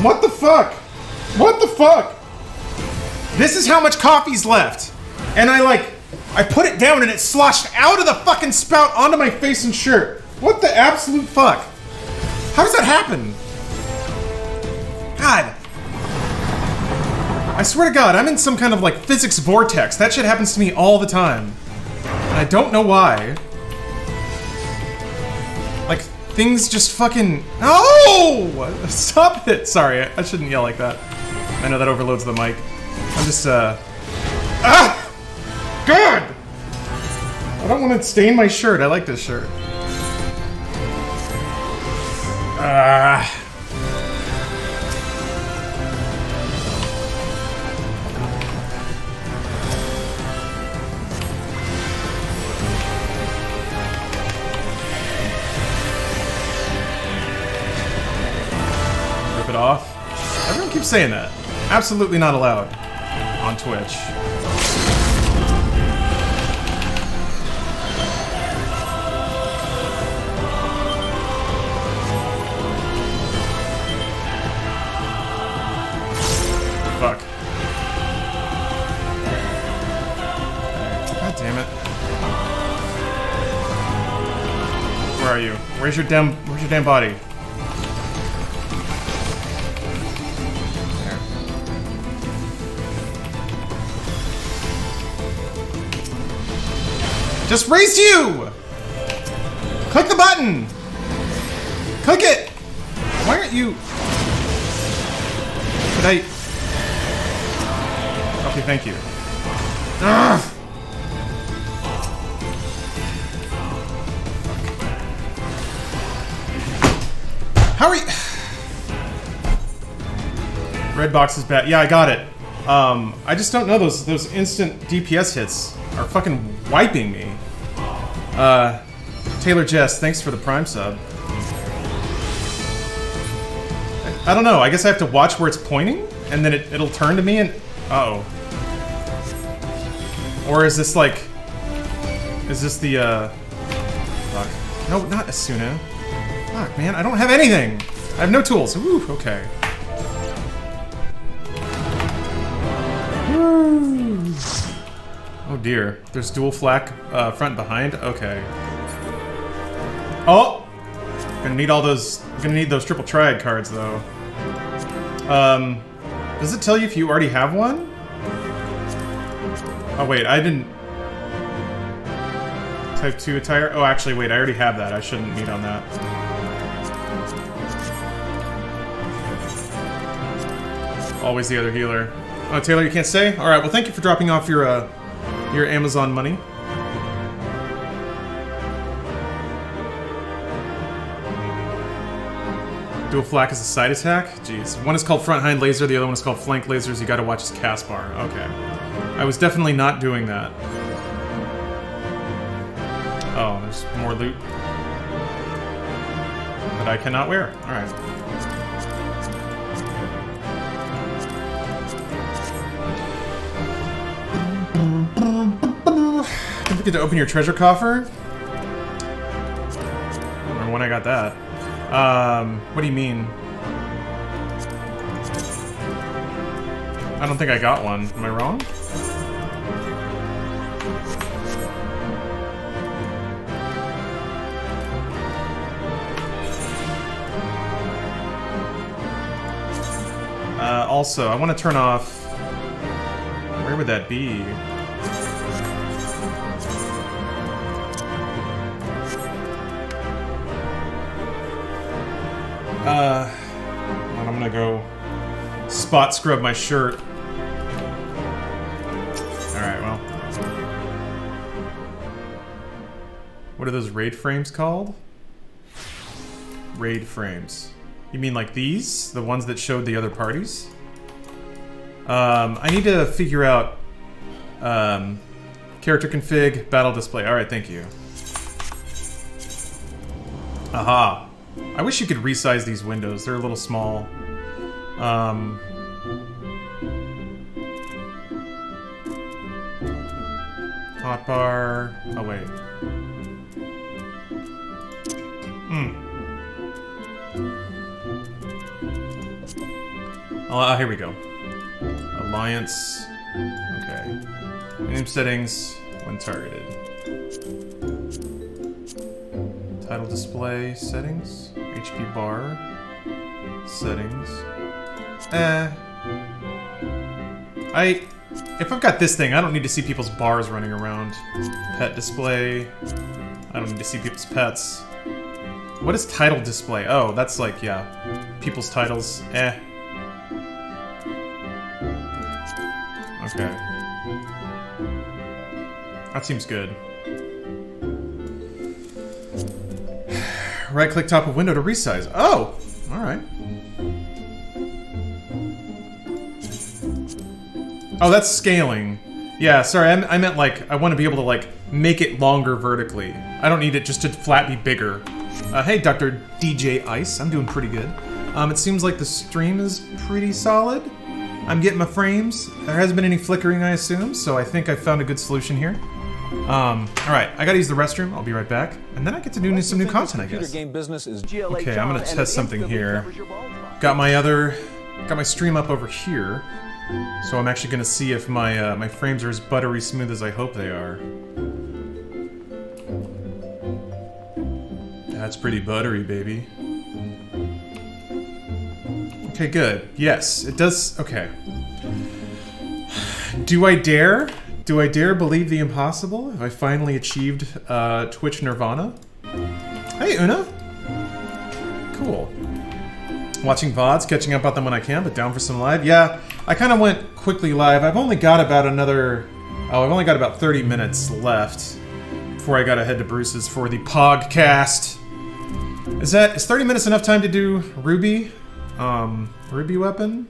What the fuck? What the fuck? This is how much coffee's left. And I like, I put it down and it sloshed out of the fucking spout onto my face and shirt. What the absolute fuck? How does that happen? God. I swear to God, I'm in some kind of like physics vortex. That shit happens to me all the time. And I don't know why. Like, things just fucking... Oh! Stop it! Sorry, I shouldn't yell like that. I know that overloads the mic. I'm just, uh... Ah! God! I don't want to stain my shirt. I like this shirt. Ah... Rip it off. Everyone keeps saying that. Absolutely not allowed Twitch. Fuck. God damn it. Where are you? Where's your damn where's your damn body? Just race you! Click the button! Click it! Why aren't you... Could I... Okay, thank you. Ugh. How are you... Red box is bad. Yeah, I got it. Um, I just don't know those those instant DPS hits are fucking wiping me. Uh, Taylor Jess, thanks for the Prime sub. I, I don't know. I guess I have to watch where it's pointing, and then it, it'll turn to me and... Uh oh Or is this like... Is this the, uh... Fuck. No, not Asuna. Fuck, man. I don't have anything. I have no tools. Ooh, okay. Dear. There's dual flak uh, front behind? Okay. Oh! Gonna need all those... Gonna need those triple triad cards, though. Um... Does it tell you if you already have one? Oh wait, I didn't... Type 2 attire? Oh, actually, wait, I already have that. I shouldn't need on that. Always the other healer. Oh, Taylor, you can't stay? Alright, well thank you for dropping off your, uh, your Amazon money. Dual flak is a side attack? Jeez. One is called front hind laser, the other one is called flank lasers. You gotta watch his cast bar. Okay. I was definitely not doing that. Oh, there's more loot. that I cannot wear. Alright. Don't to open your treasure coffer. Or when I got that. Um, what do you mean? I don't think I got one. Am I wrong? Uh, also, I want to turn off... Where would that be? Uh, I'm gonna go spot scrub my shirt. Alright, well. What are those raid frames called? Raid frames. You mean like these? The ones that showed the other parties? Um, I need to figure out um, character config, battle display. Alright, thank you. Aha. I wish you could resize these windows. They're a little small. Um, hotbar. Oh, wait. Hmm. Oh, uh, here we go. Alliance. Okay. Name settings when targeted. Title display settings. HP bar. Settings. Eh. I... If I've got this thing, I don't need to see people's bars running around. Pet display. I don't need to see people's pets. What is title display? Oh, that's like, yeah. People's titles. Eh. Okay. That seems good. Right click top of window to resize. Oh! Alright. Oh, that's scaling. Yeah, sorry, I, I meant like, I want to be able to like, make it longer vertically. I don't need it just to flat be bigger. Uh, hey, Dr. DJ Ice, I'm doing pretty good. Um, it seems like the stream is pretty solid. I'm getting my frames. There hasn't been any flickering, I assume, so I think I found a good solution here. Um, alright, I gotta use the restroom, I'll be right back. And then I get to do some new content, I guess. Okay, I'm gonna test something here. Got my other... Got my stream up over here. So I'm actually gonna see if my, uh, my frames are as buttery smooth as I hope they are. That's pretty buttery, baby. Okay, good. Yes, it does... Okay. Do I dare? Do I dare believe the impossible? Have I finally achieved uh, Twitch Nirvana? Hey, Una! Cool. Watching VODs, catching up on them when I can, but down for some live? Yeah, I kind of went quickly live. I've only got about another... Oh, I've only got about 30 minutes left before I gotta head to Bruce's for the podcast. Is that... Is 30 minutes enough time to do Ruby? Um, Ruby weapon?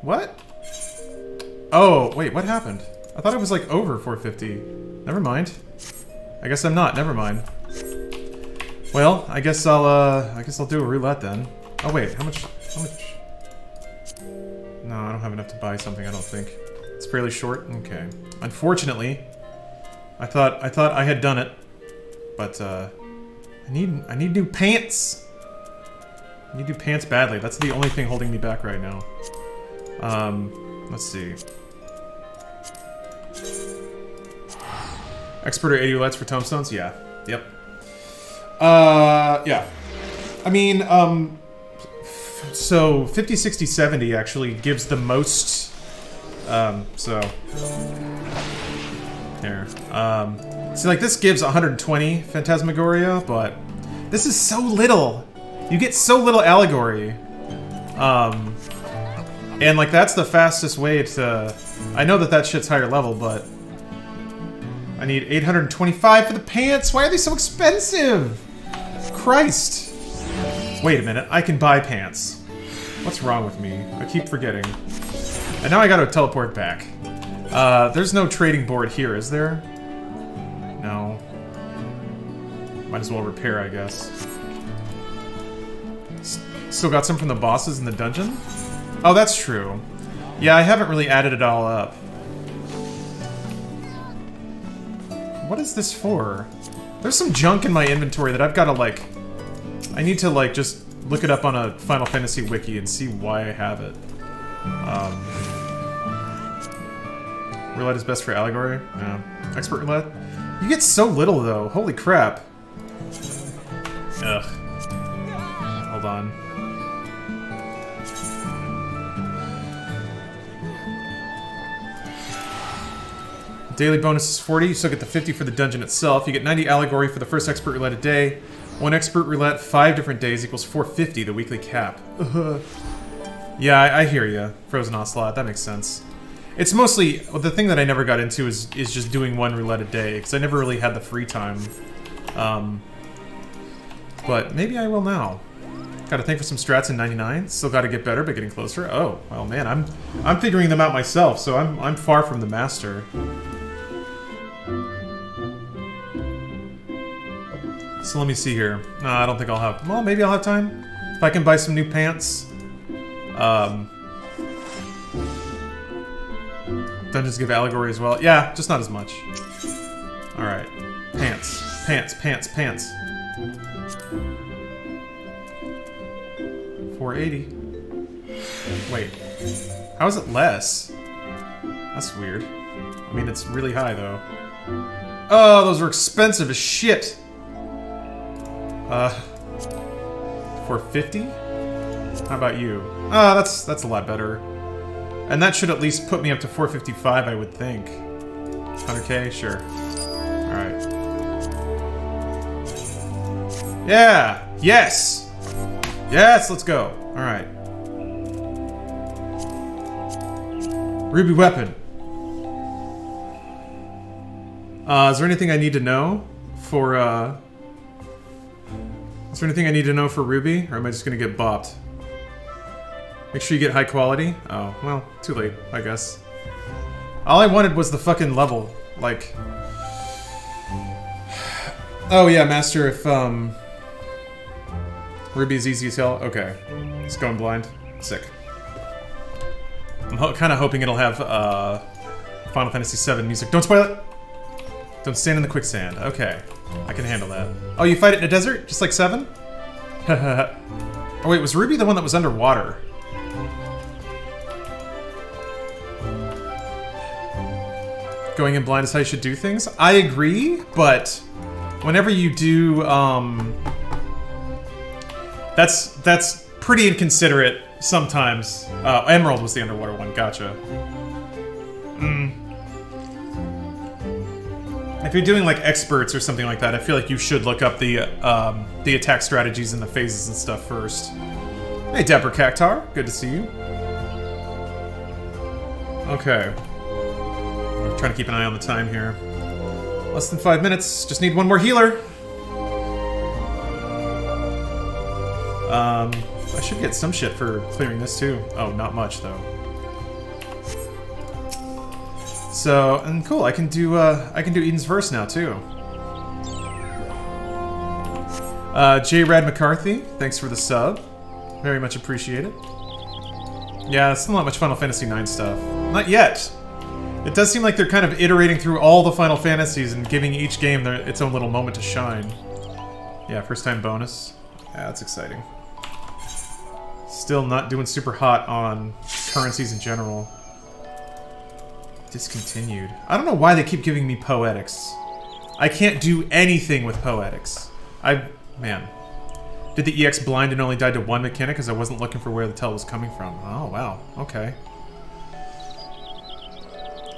What? Oh, wait, what happened? I thought it was like over 450. Never mind. I guess I'm not, never mind. Well, I guess I'll, uh, I guess I'll do a roulette then. Oh wait, how much, how much? No, I don't have enough to buy something, I don't think. It's fairly short? Okay. Unfortunately, I thought, I thought I had done it. But, uh, I need, I need new pants! I need new pants badly. That's the only thing holding me back right now. Um, let's see. Expert or 80 lights for tomestones? Yeah. Yep. Uh, yeah. I mean, um, so 50, 60, 70 actually gives the most, um, so, here, um, see, like, this gives 120 Phantasmagoria, but this is so little. You get so little allegory. Um, and, like, that's the fastest way to, I know that that shit's higher level, but I need 825 for the pants. Why are they so expensive? Christ. Wait a minute. I can buy pants. What's wrong with me? I keep forgetting. And now I gotta teleport back. Uh, there's no trading board here, is there? No. Might as well repair, I guess. S still got some from the bosses in the dungeon? Oh, that's true. Yeah, I haven't really added it all up. What is this for? There's some junk in my inventory that I've got to, like... I need to, like, just look it up on a Final Fantasy wiki and see why I have it. Um, roulette is best for allegory? Expert roulette? You get so little, though. Holy crap. Ugh. Hold on. Daily bonus is 40, you still get the 50 for the dungeon itself. You get 90 allegory for the first expert roulette a day. One expert roulette, five different days equals 450, the weekly cap. yeah, I, I hear you. Frozen Ocelot, that makes sense. It's mostly, well, the thing that I never got into is, is just doing one roulette a day, because I never really had the free time. Um, but maybe I will now. Got a thing for some strats in 99. Still got to get better, but getting closer. Oh, well, man, I'm I'm figuring them out myself, so I'm I'm far from the master. So let me see here. Uh, I don't think I'll have... Well, maybe I'll have time. If I can buy some new pants. Um, dungeons give allegory as well. Yeah, just not as much. Alright. Pants. Pants, pants, pants. 480. Wait. How is it less? That's weird. I mean, it's really high, though. Oh, those are expensive as shit! Uh, 450? How about you? Ah, that's that's a lot better. And that should at least put me up to 455, I would think. 100k? Sure. Alright. Yeah! Yes! Yes, let's go. Alright. Ruby weapon. Uh, is there anything I need to know for, uh, is there anything I need to know for Ruby, or am I just gonna get bopped? Make sure you get high quality? Oh, well, too late, I guess. All I wanted was the fucking level. Like... Oh yeah, Master, if, um... Ruby's easy as hell? Okay. It's going blind. Sick. I'm ho kind of hoping it'll have, uh... Final Fantasy VII music. Don't spoil it! Don't stand in the quicksand. Okay. I can handle that. Oh, you fight it in a desert? Just like 7? oh wait, was Ruby the one that was underwater? Going in blind is how you should do things? I agree, but whenever you do, um... That's, that's pretty inconsiderate sometimes. Uh, Emerald was the underwater one, gotcha. Hmm. If you're doing like experts or something like that, I feel like you should look up the um, the attack strategies and the phases and stuff first. Hey, Dapper Cactar, good to see you. Okay. I'm trying to keep an eye on the time here. Less than five minutes. Just need one more healer. Um, I should get some shit for clearing this too. Oh, not much though. So, and cool, I can do, uh, I can do Eden's Verse now, too. Uh, J. Rad McCarthy, thanks for the sub. Very much appreciated. Yeah, still not much Final Fantasy IX stuff. Not yet. It does seem like they're kind of iterating through all the Final Fantasies and giving each game their, its own little moment to shine. Yeah, first time bonus. Yeah, that's exciting. Still not doing super hot on currencies in general. Discontinued. I don't know why they keep giving me Poetics. I can't do anything with Poetics. I... man. Did the EX blind and only died to one mechanic because I wasn't looking for where the tell was coming from? Oh, wow. Okay.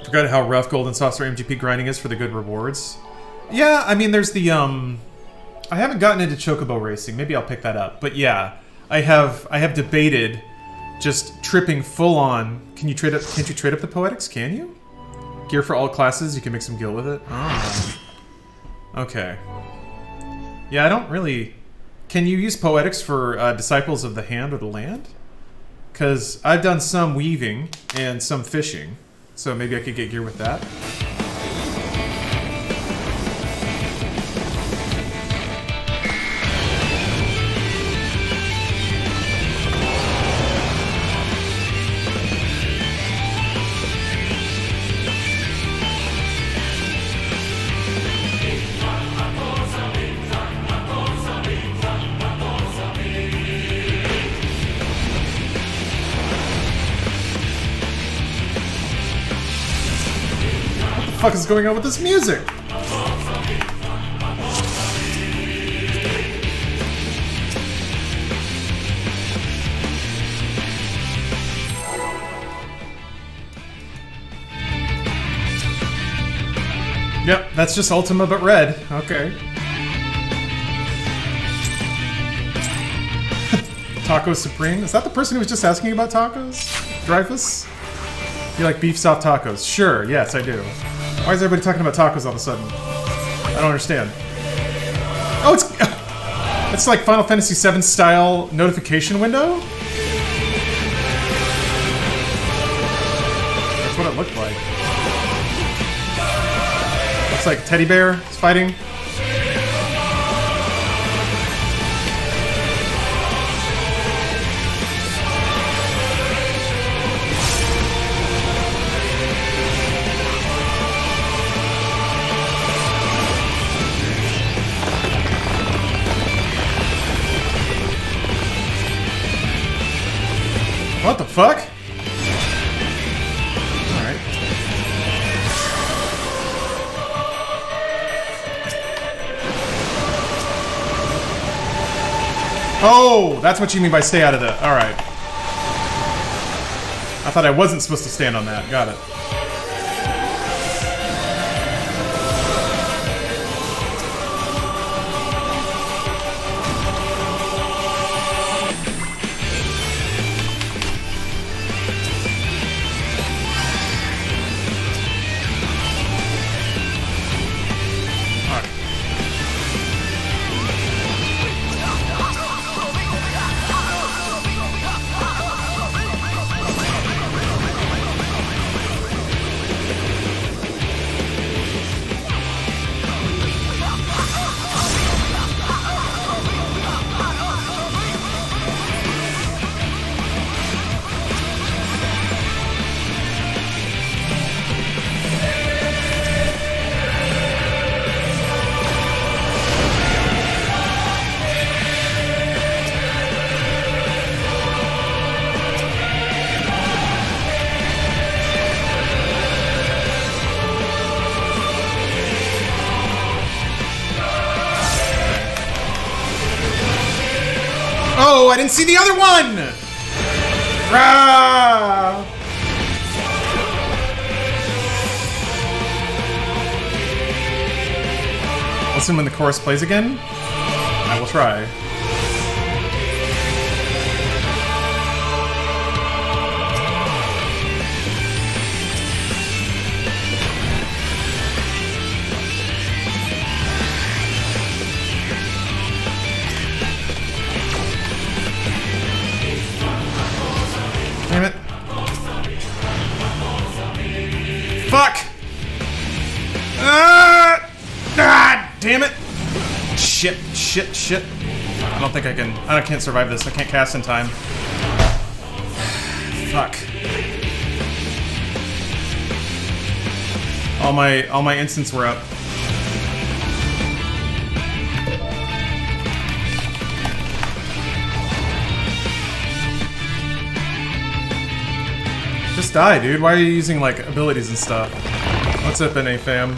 Forgot how rough Gold and Saucer MGP grinding is for the good rewards. Yeah, I mean, there's the, um... I haven't gotten into Chocobo racing. Maybe I'll pick that up. But yeah, I have I have debated just tripping full on. Can you trade up? Can't you trade up the poetics? Can you? Gear for all classes, you can make some gil with it? Oh. Okay. Yeah, I don't really... Can you use Poetics for uh, Disciples of the Hand or the Land? Because I've done some weaving and some fishing, so maybe I could get gear with that. Fuck is going on with this music? Yep, that's just Ultima but red. Okay. Taco Supreme? Is that the person who was just asking about tacos? Dreyfus? You like beef soft tacos? Sure, yes, I do. Why is everybody talking about tacos all of a sudden? I don't understand. Oh, it's... It's like Final Fantasy VII style notification window? That's what it looked like. Looks like Teddy Bear is fighting. Fuck? Alright. Oh, that's what you mean by stay out of the... Alright. I thought I wasn't supposed to stand on that. Got it. I didn't see the other one! Rah! Listen when the chorus plays again? I will try. Think I can. I can't survive this. I can't cast in time. Fuck. All my all my instants were up. Just die, dude. Why are you using like abilities and stuff? What's up, NA fam?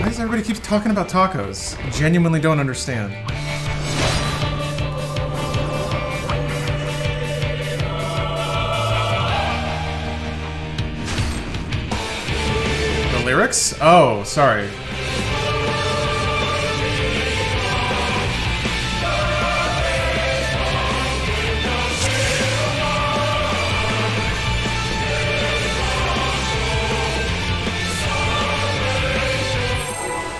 Why does everybody keep talking about tacos? I genuinely don't understand. Lyrics? Oh, sorry.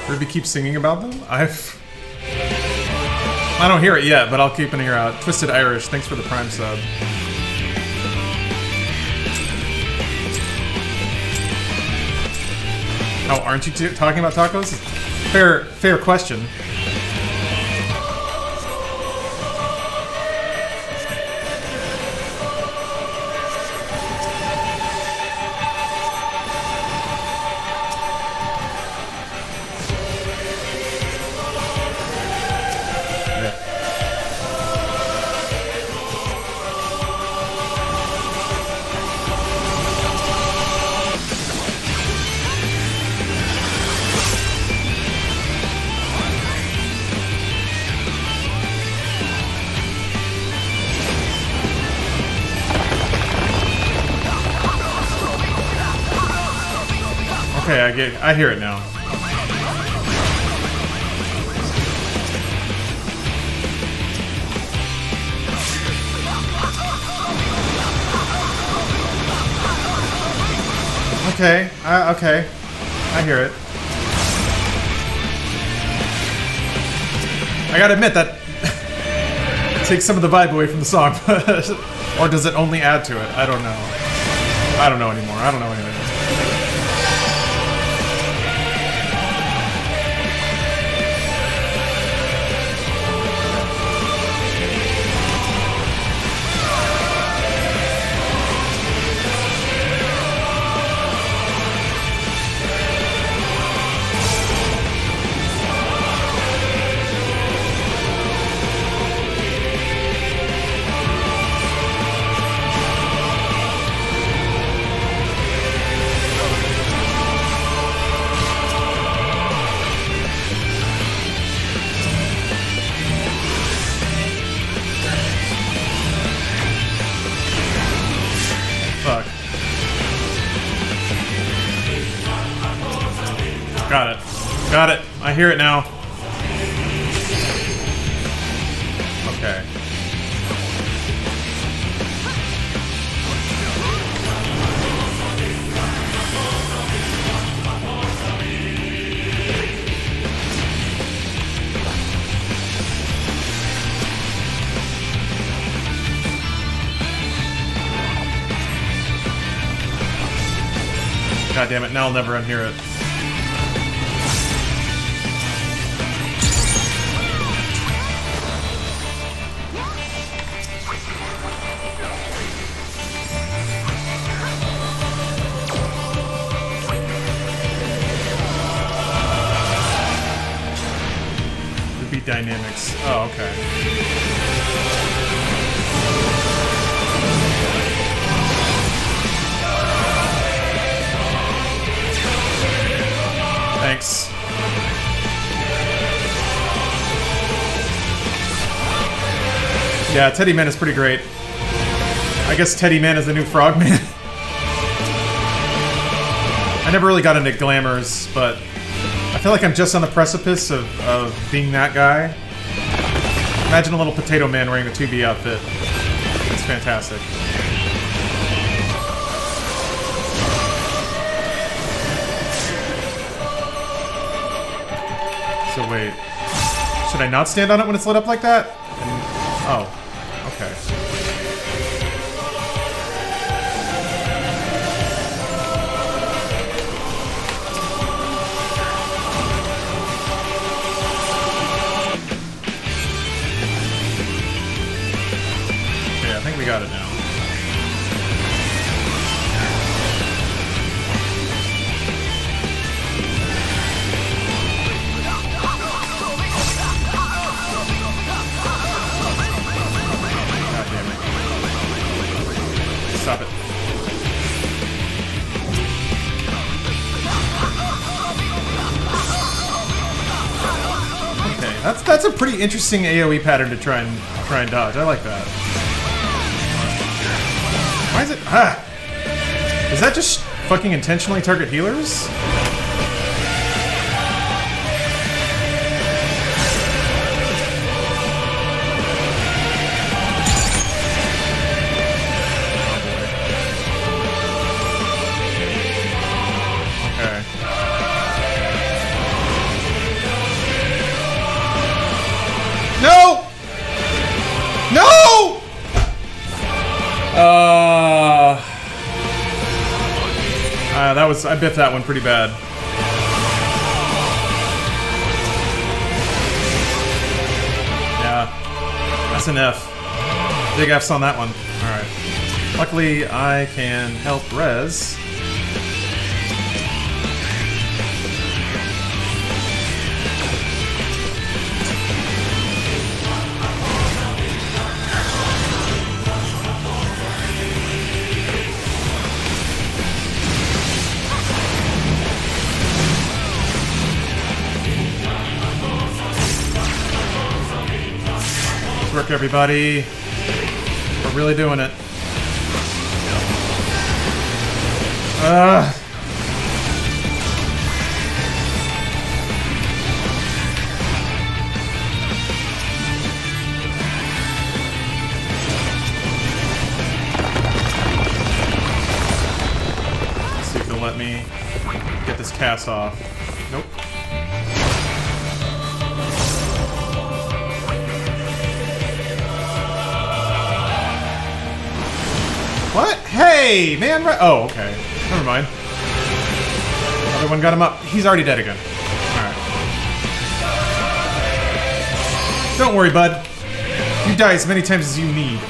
Ruby keeps singing about them? I've... I don't hear it yet, but I'll keep an ear out. Twisted Irish, thanks for the prime sub. How aren't you talking about tacos? Fair, fair question. I hear it now. Okay. Okay. I hear it. I gotta admit that takes some of the vibe away from the song, or does it only add to it? I don't know. I don't know anymore. I don't know anything. Hear it now. Okay. God damn it, now I'll never unhear it. Oh, okay. Thanks. Yeah, Teddy Man is pretty great. I guess Teddy Man is the new Frogman. I never really got into glamours, but I feel like I'm just on the precipice of, of being that guy. Imagine a little potato man wearing the 2B outfit. It's fantastic. So wait. Should I not stand on it when it's lit up like that? Oh. Interesting AoE pattern to try and try and dodge. I like that. Why is it ah? Is that just fucking intentionally target healers? Was I biffed that one pretty bad. Yeah, that's an F. Big F's on that one. All right. Luckily, I can help Rez. work, everybody. We're really doing it. Ugh. Let's let me get this cast off. What? Hey, man. Oh, okay. Never mind. Other one got him up. He's already dead again. Alright. Don't worry, bud. You die as many times as you need.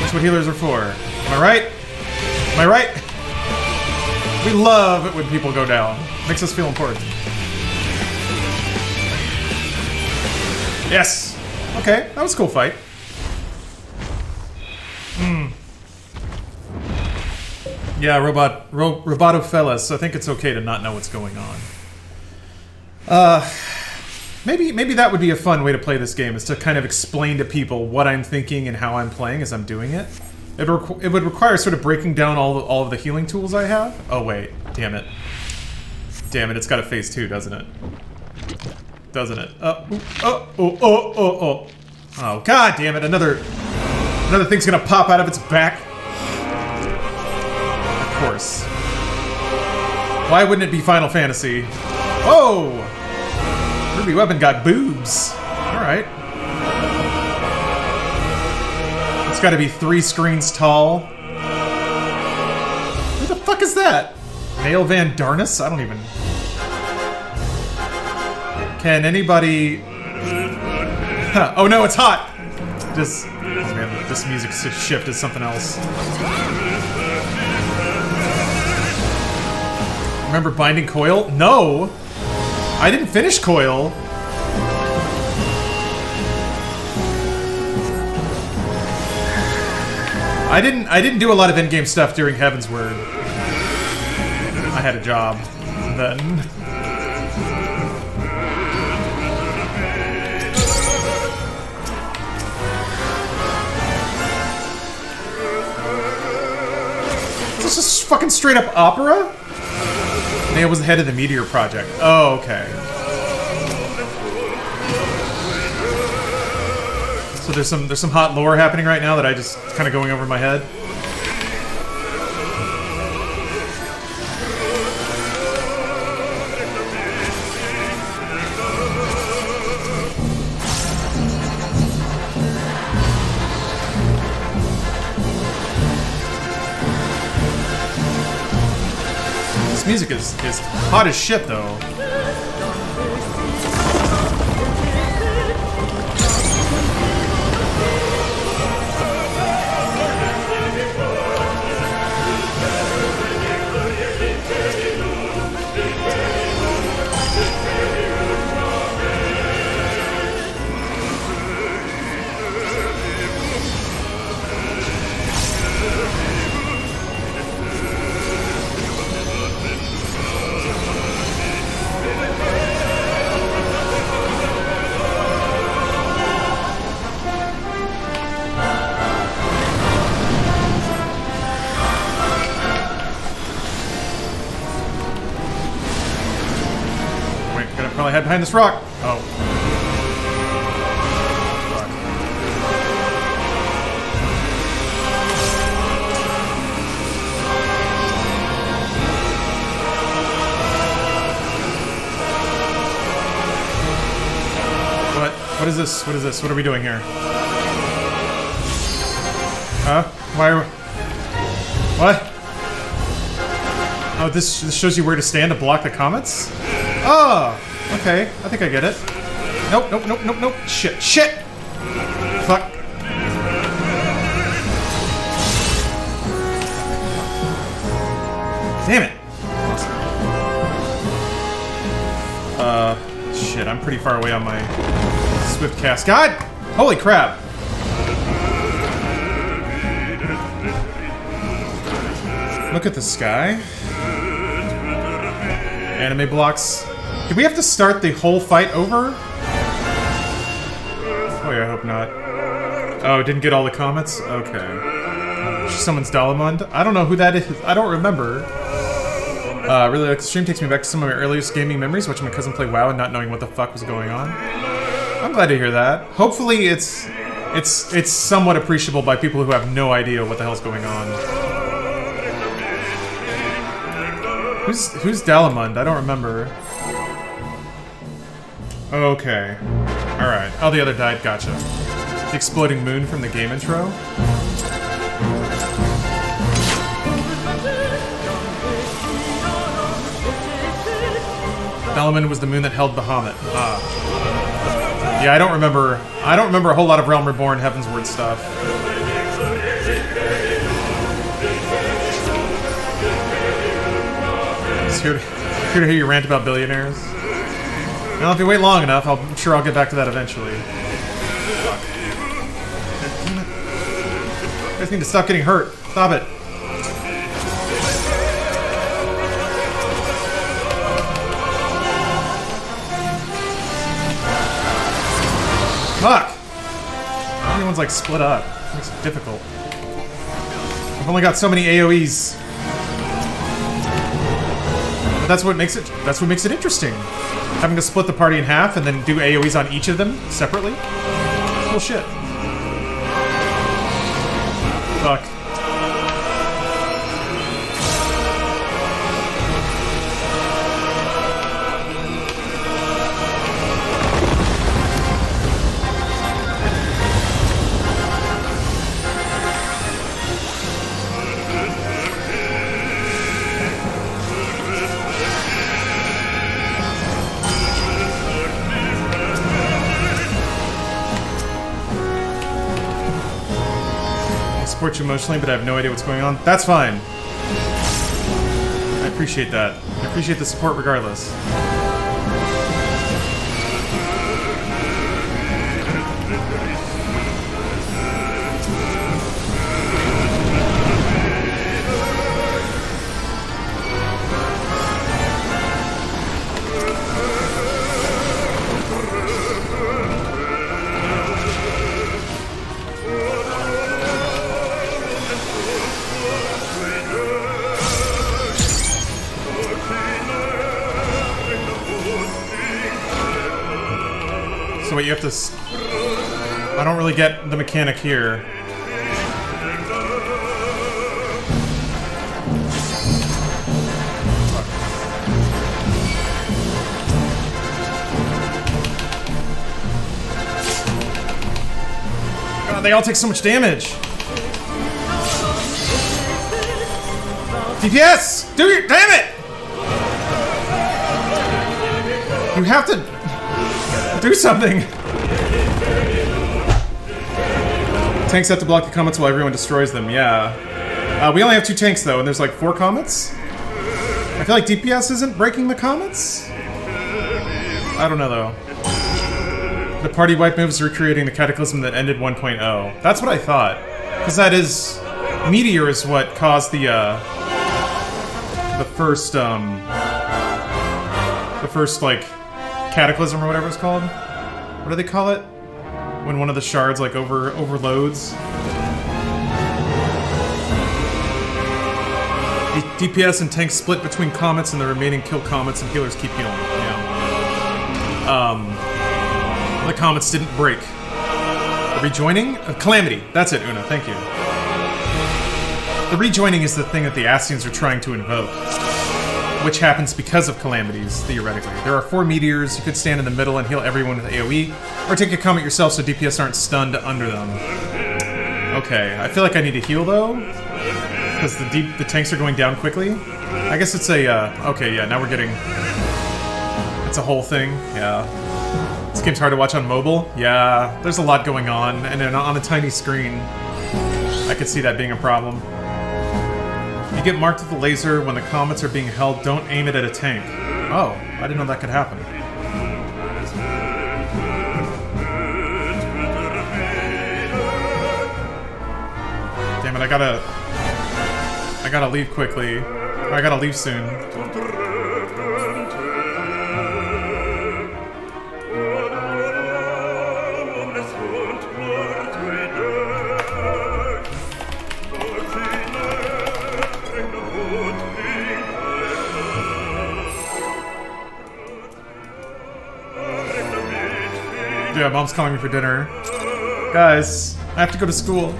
That's what healers are for. Am I right? Am I right? We love it when people go down. Makes us feel important. Yes! Okay, that was a cool fight. Hmm. Yeah, robot, ro Roboto fellas. I think it's okay to not know what's going on. Uh, maybe maybe that would be a fun way to play this game is to kind of explain to people what I'm thinking and how I'm playing as I'm doing it. It, it would require sort of breaking down all the, all of the healing tools I have. Oh wait, damn it, damn it! It's got a phase two, doesn't it? Doesn't it? Uh, oh, oh, oh, oh, oh, oh! Oh god damn it! Another another thing's gonna pop out of its back. Of course. Why wouldn't it be Final Fantasy? Oh! Ruby Weapon got boobs. Alright. It's gotta be three screens tall. Who the fuck is that? Nael van Darnus? I don't even... Can anybody... Oh no, it's hot! Just... This music shift is something else. Remember Binding Coil? No! I didn't finish Coil. I didn't I didn't do a lot of in-game stuff during Heavensward. I had a job then. Fucking straight up opera? Nael was the head of the Meteor Project. Oh, okay. So there's some there's some hot lore happening right now that I just kind of going over my head. Music is, is hot as shit, though. Behind this rock. Oh. What? What is this? What is this? What are we doing here? Huh? Why are... we... What? Oh, this, this shows you where to stand to block the comets? Oh! Okay, I think I get it. Nope, nope, nope, nope, nope. Shit, shit! Fuck. Damn it! Uh, shit, I'm pretty far away on my Swift cast. God! Holy crap! Look at the sky. Anime blocks. Do we have to start the whole fight over? Yeah, I hope not. Oh, didn't get all the comments? Okay. Someone's Dalamud? I don't know who that is. I don't remember. Uh, really the stream takes me back to some of my earliest gaming memories, watching my cousin play WoW and not knowing what the fuck was going on. I'm glad to hear that. Hopefully it's It's it's somewhat appreciable by people who have no idea what the hell's going on. Who's who's Dalamud? I don't remember. Okay. Alright. Oh, the other died. Gotcha. Exploding moon from the game intro. Dalamud was the moon that held Bahamut. Ah. Yeah, I don't remember. I don't remember a whole lot of Realm Reborn Heavensward stuff. Just here to, here to hear you rant about billionaires. Well, if you wait long enough, I'll, I'm sure I'll get back to that eventually. Fuck. You guys need to stop getting hurt. Stop it. Fuck! Everyone's like split up. Makes it difficult. I've only got so many AoEs. But that's what makes it that's what makes it interesting. Having to split the party in half and then do AoEs on each of them separately. Cool shit. Support you emotionally, but I have no idea what's going on. That's fine. I appreciate that. I appreciate the support regardless. Mechanic here. God, they all take so much damage. DPS! Do your- damn it! You have to do something! Tanks have to block the comets while everyone destroys them, yeah. Uh, we only have two tanks though, and there's like four comets? I feel like DPS isn't breaking the comets? I don't know though. The party wipe move is recreating the cataclysm that ended 1.0. That's what I thought. Because that is... Meteor is what caused the, uh... The first, um... The first, like, cataclysm or whatever it's called. What do they call it? When one of the shards like over overloads. DPS and tanks split between comets, and the remaining kill comets, and healers keep healing. Yeah. Um, the comets didn't break. Rejoining, uh, calamity. That's it, Una. Thank you. The rejoining is the thing that the Ascians are trying to invoke which happens because of calamities, theoretically. There are four meteors, you could stand in the middle and heal everyone with AoE, or take a comet yourself so DPS aren't stunned under them. Okay, I feel like I need to heal though, because the deep the tanks are going down quickly. I guess it's a, uh, okay, yeah, now we're getting, it's a whole thing, yeah. This game's hard to watch on mobile, yeah, there's a lot going on, and then on a tiny screen, I could see that being a problem. You get marked with a laser when the comets are being held. Don't aim it at a tank. Oh, I didn't know that could happen. I gotta... I gotta leave quickly. I gotta leave soon. Yeah, mom's calling me for dinner. Guys, I have to go to school.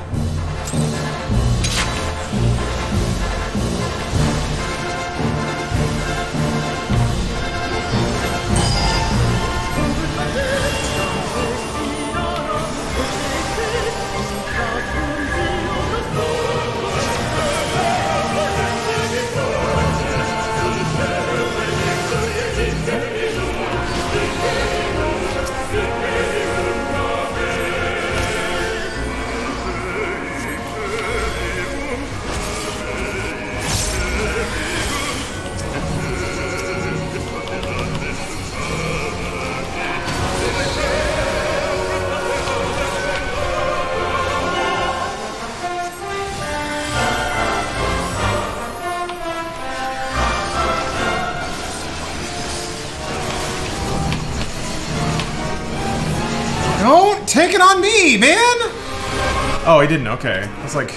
He didn't. Okay. I was like,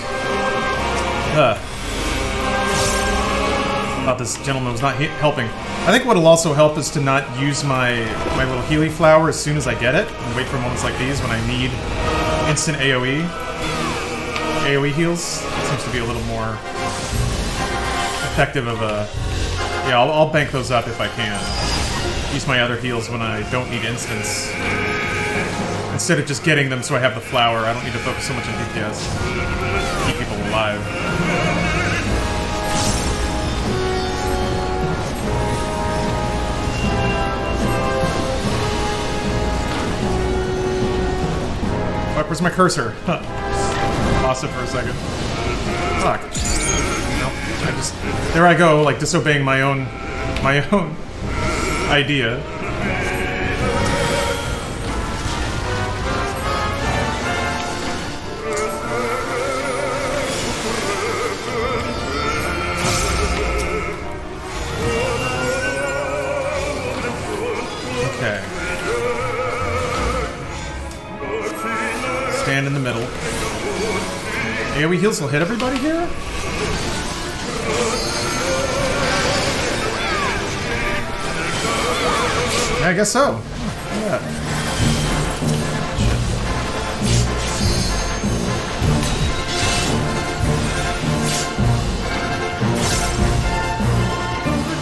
uh, thought this gentleman was not he helping. I think what'll also help is to not use my my little Healy flower as soon as I get it, and wait for moments like these when I need instant AOE. AOE heals seems to be a little more effective of a. Yeah, I'll, I'll bank those up if I can. Use my other heals when I don't need instants. Instead of just getting them so I have the flower, I don't need to focus so much on DPS. Keep people alive. Where's my cursor? Huh. Lost it for a second. Fuck. Nope. I just there I go, like disobeying my own my own idea. Heals will hit everybody here? Yeah, I guess so. That.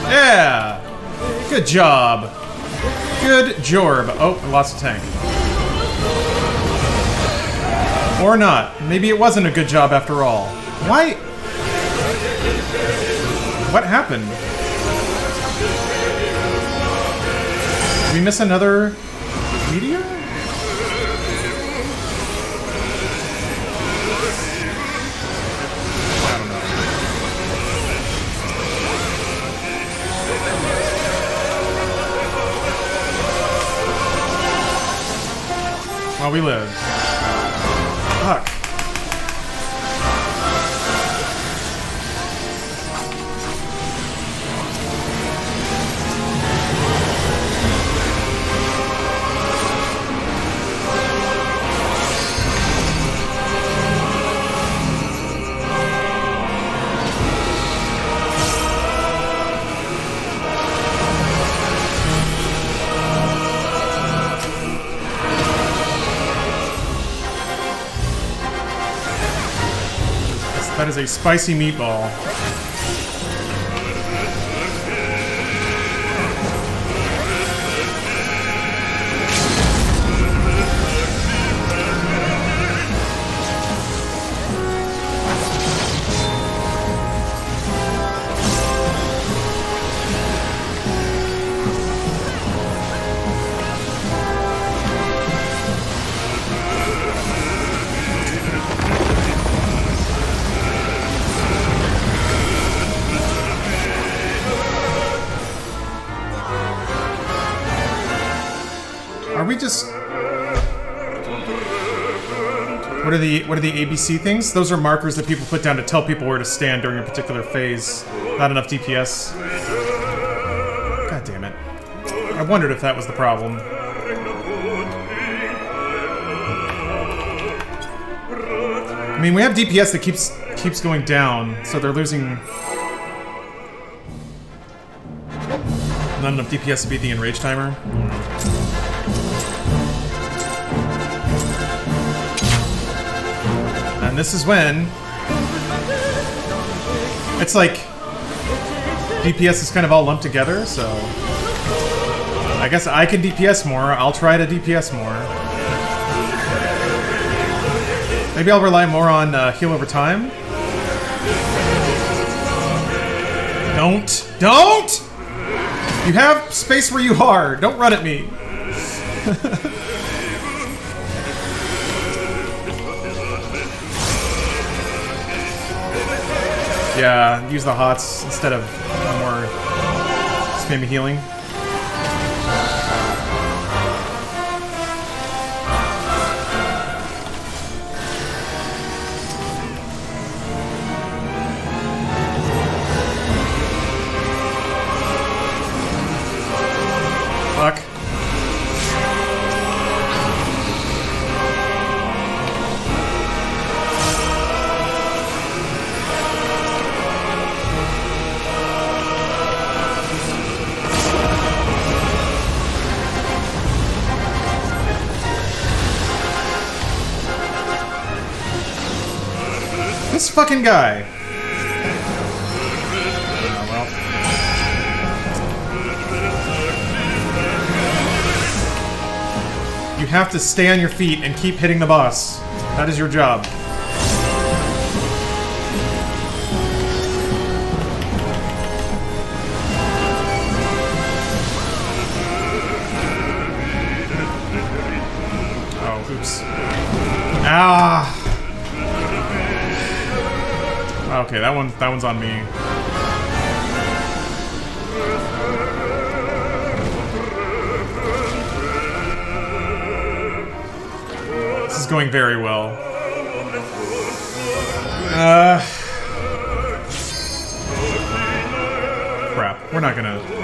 Yeah! Good job. Good job. Oh, lost a tank. Or not. Maybe it wasn't a good job after all. Why? What happened? Did we miss another meteor? While we live. Fuck. Is a spicy meatball. What are the ABC things? Those are markers that people put down to tell people where to stand during a particular phase. Not enough DPS. God damn it. I wondered if that was the problem. I mean, we have DPS that keeps keeps going down, so they're losing not enough DPS to beat the enrage timer. And this is when... It's like... DPS is kind of all lumped together, so... I guess I can DPS more. I'll try to DPS more. Maybe I'll rely more on uh, heal over time. Don't! Don't! You have space where you are. Don't run at me. Yeah, use the hots instead of more spammy healing. Fucking guy. You have to stay on your feet and keep hitting the boss. That is your job. Oh. Ah! Okay, that one that one's on me. This is going very well. Uh. Crap. We're not gonna.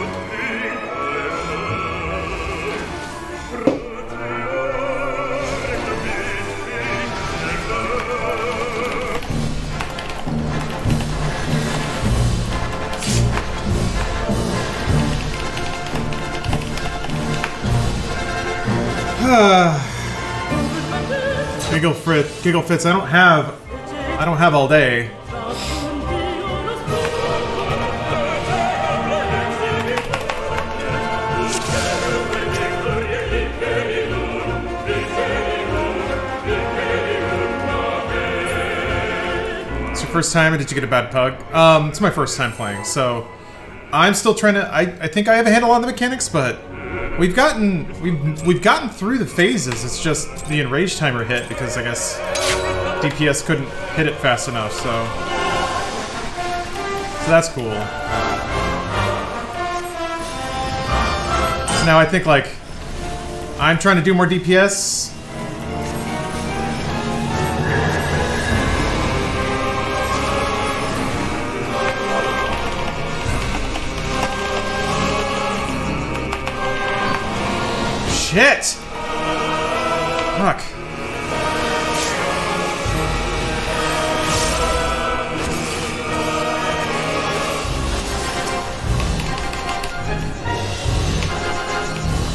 Giggle Frit, Giggle Fits. I don't have, I don't have all day. It's your first time, or did you get a bad pug? Um, it's my first time playing, so I'm still trying to. I, I think I have a handle on the mechanics, but we've gotten we've we've gotten through the phases. It's just the enrage timer hit because I guess DPS couldn't hit it fast enough. So so that's cool. So now I think like I'm trying to do more DPS.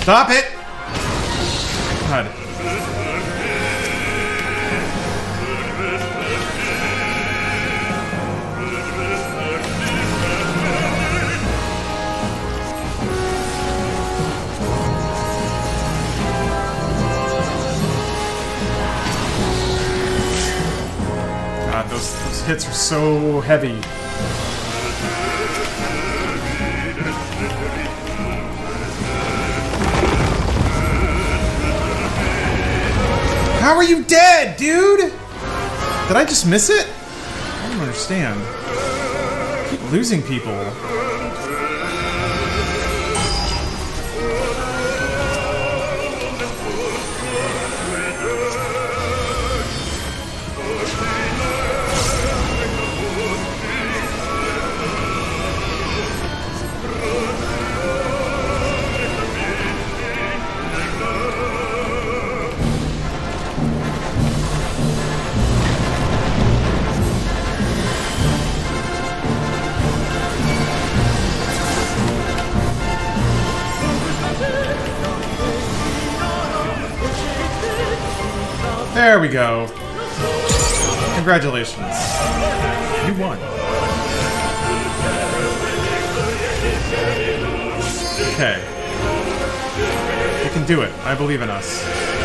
Stop it! God. God, those, those hits are so heavy. Are you dead, dude? Did I just miss it? I don't understand. I keep losing people. There we go. Congratulations. You won. Okay. You can do it. I believe in us.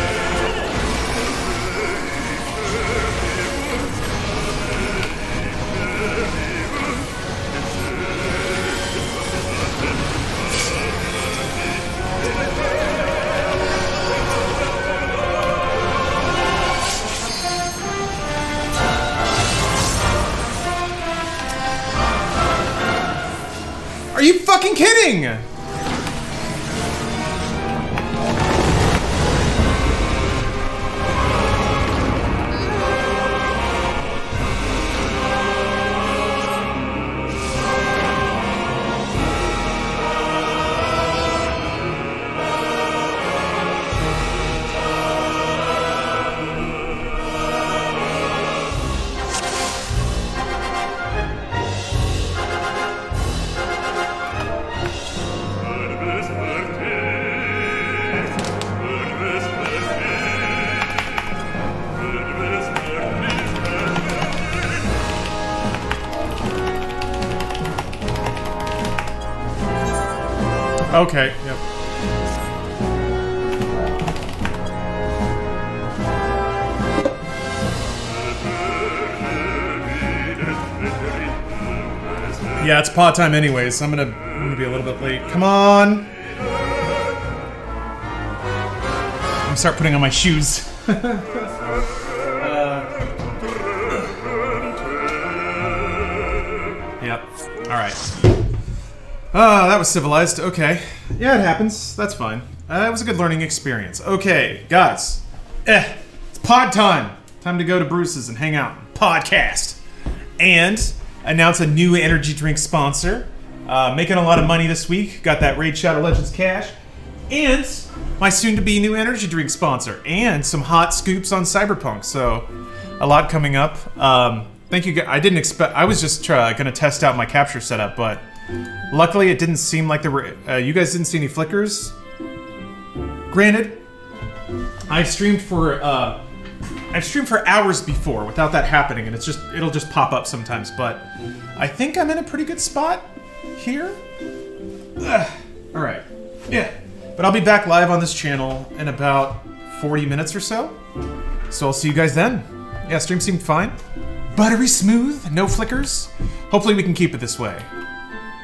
Are you fucking kidding? Okay, yep. Yeah, it's pot time anyways, so I'm gonna, I'm gonna be a little bit late. Come on! I'm gonna start putting on my shoes. Yep. Alright. Ah, that was civilized. Okay. Yeah, it happens. That's fine. Uh, it was a good learning experience. Okay, guys. Eh, it's pod time. Time to go to Bruce's and hang out. Podcast. And announce a new energy drink sponsor. Uh, making a lot of money this week. Got that Raid Shadow Legends cash. And my soon to be new energy drink sponsor. And some hot scoops on Cyberpunk. So, a lot coming up. Um, thank you. I didn't expect. I was just gonna test out my capture setup, but luckily it didn't seem like there were. Uh, you guys didn't see any flickers. Granted, I've streamed for. Uh, I've streamed for hours before without that happening, and it's just it'll just pop up sometimes. But I think I'm in a pretty good spot here. Ugh. All right, yeah. But I'll be back live on this channel in about 40 minutes or so. So I'll see you guys then. Yeah, stream seemed fine. Buttery smooth, no flickers. Hopefully we can keep it this way.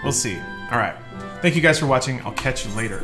We'll see. All right. Thank you guys for watching. I'll catch you later.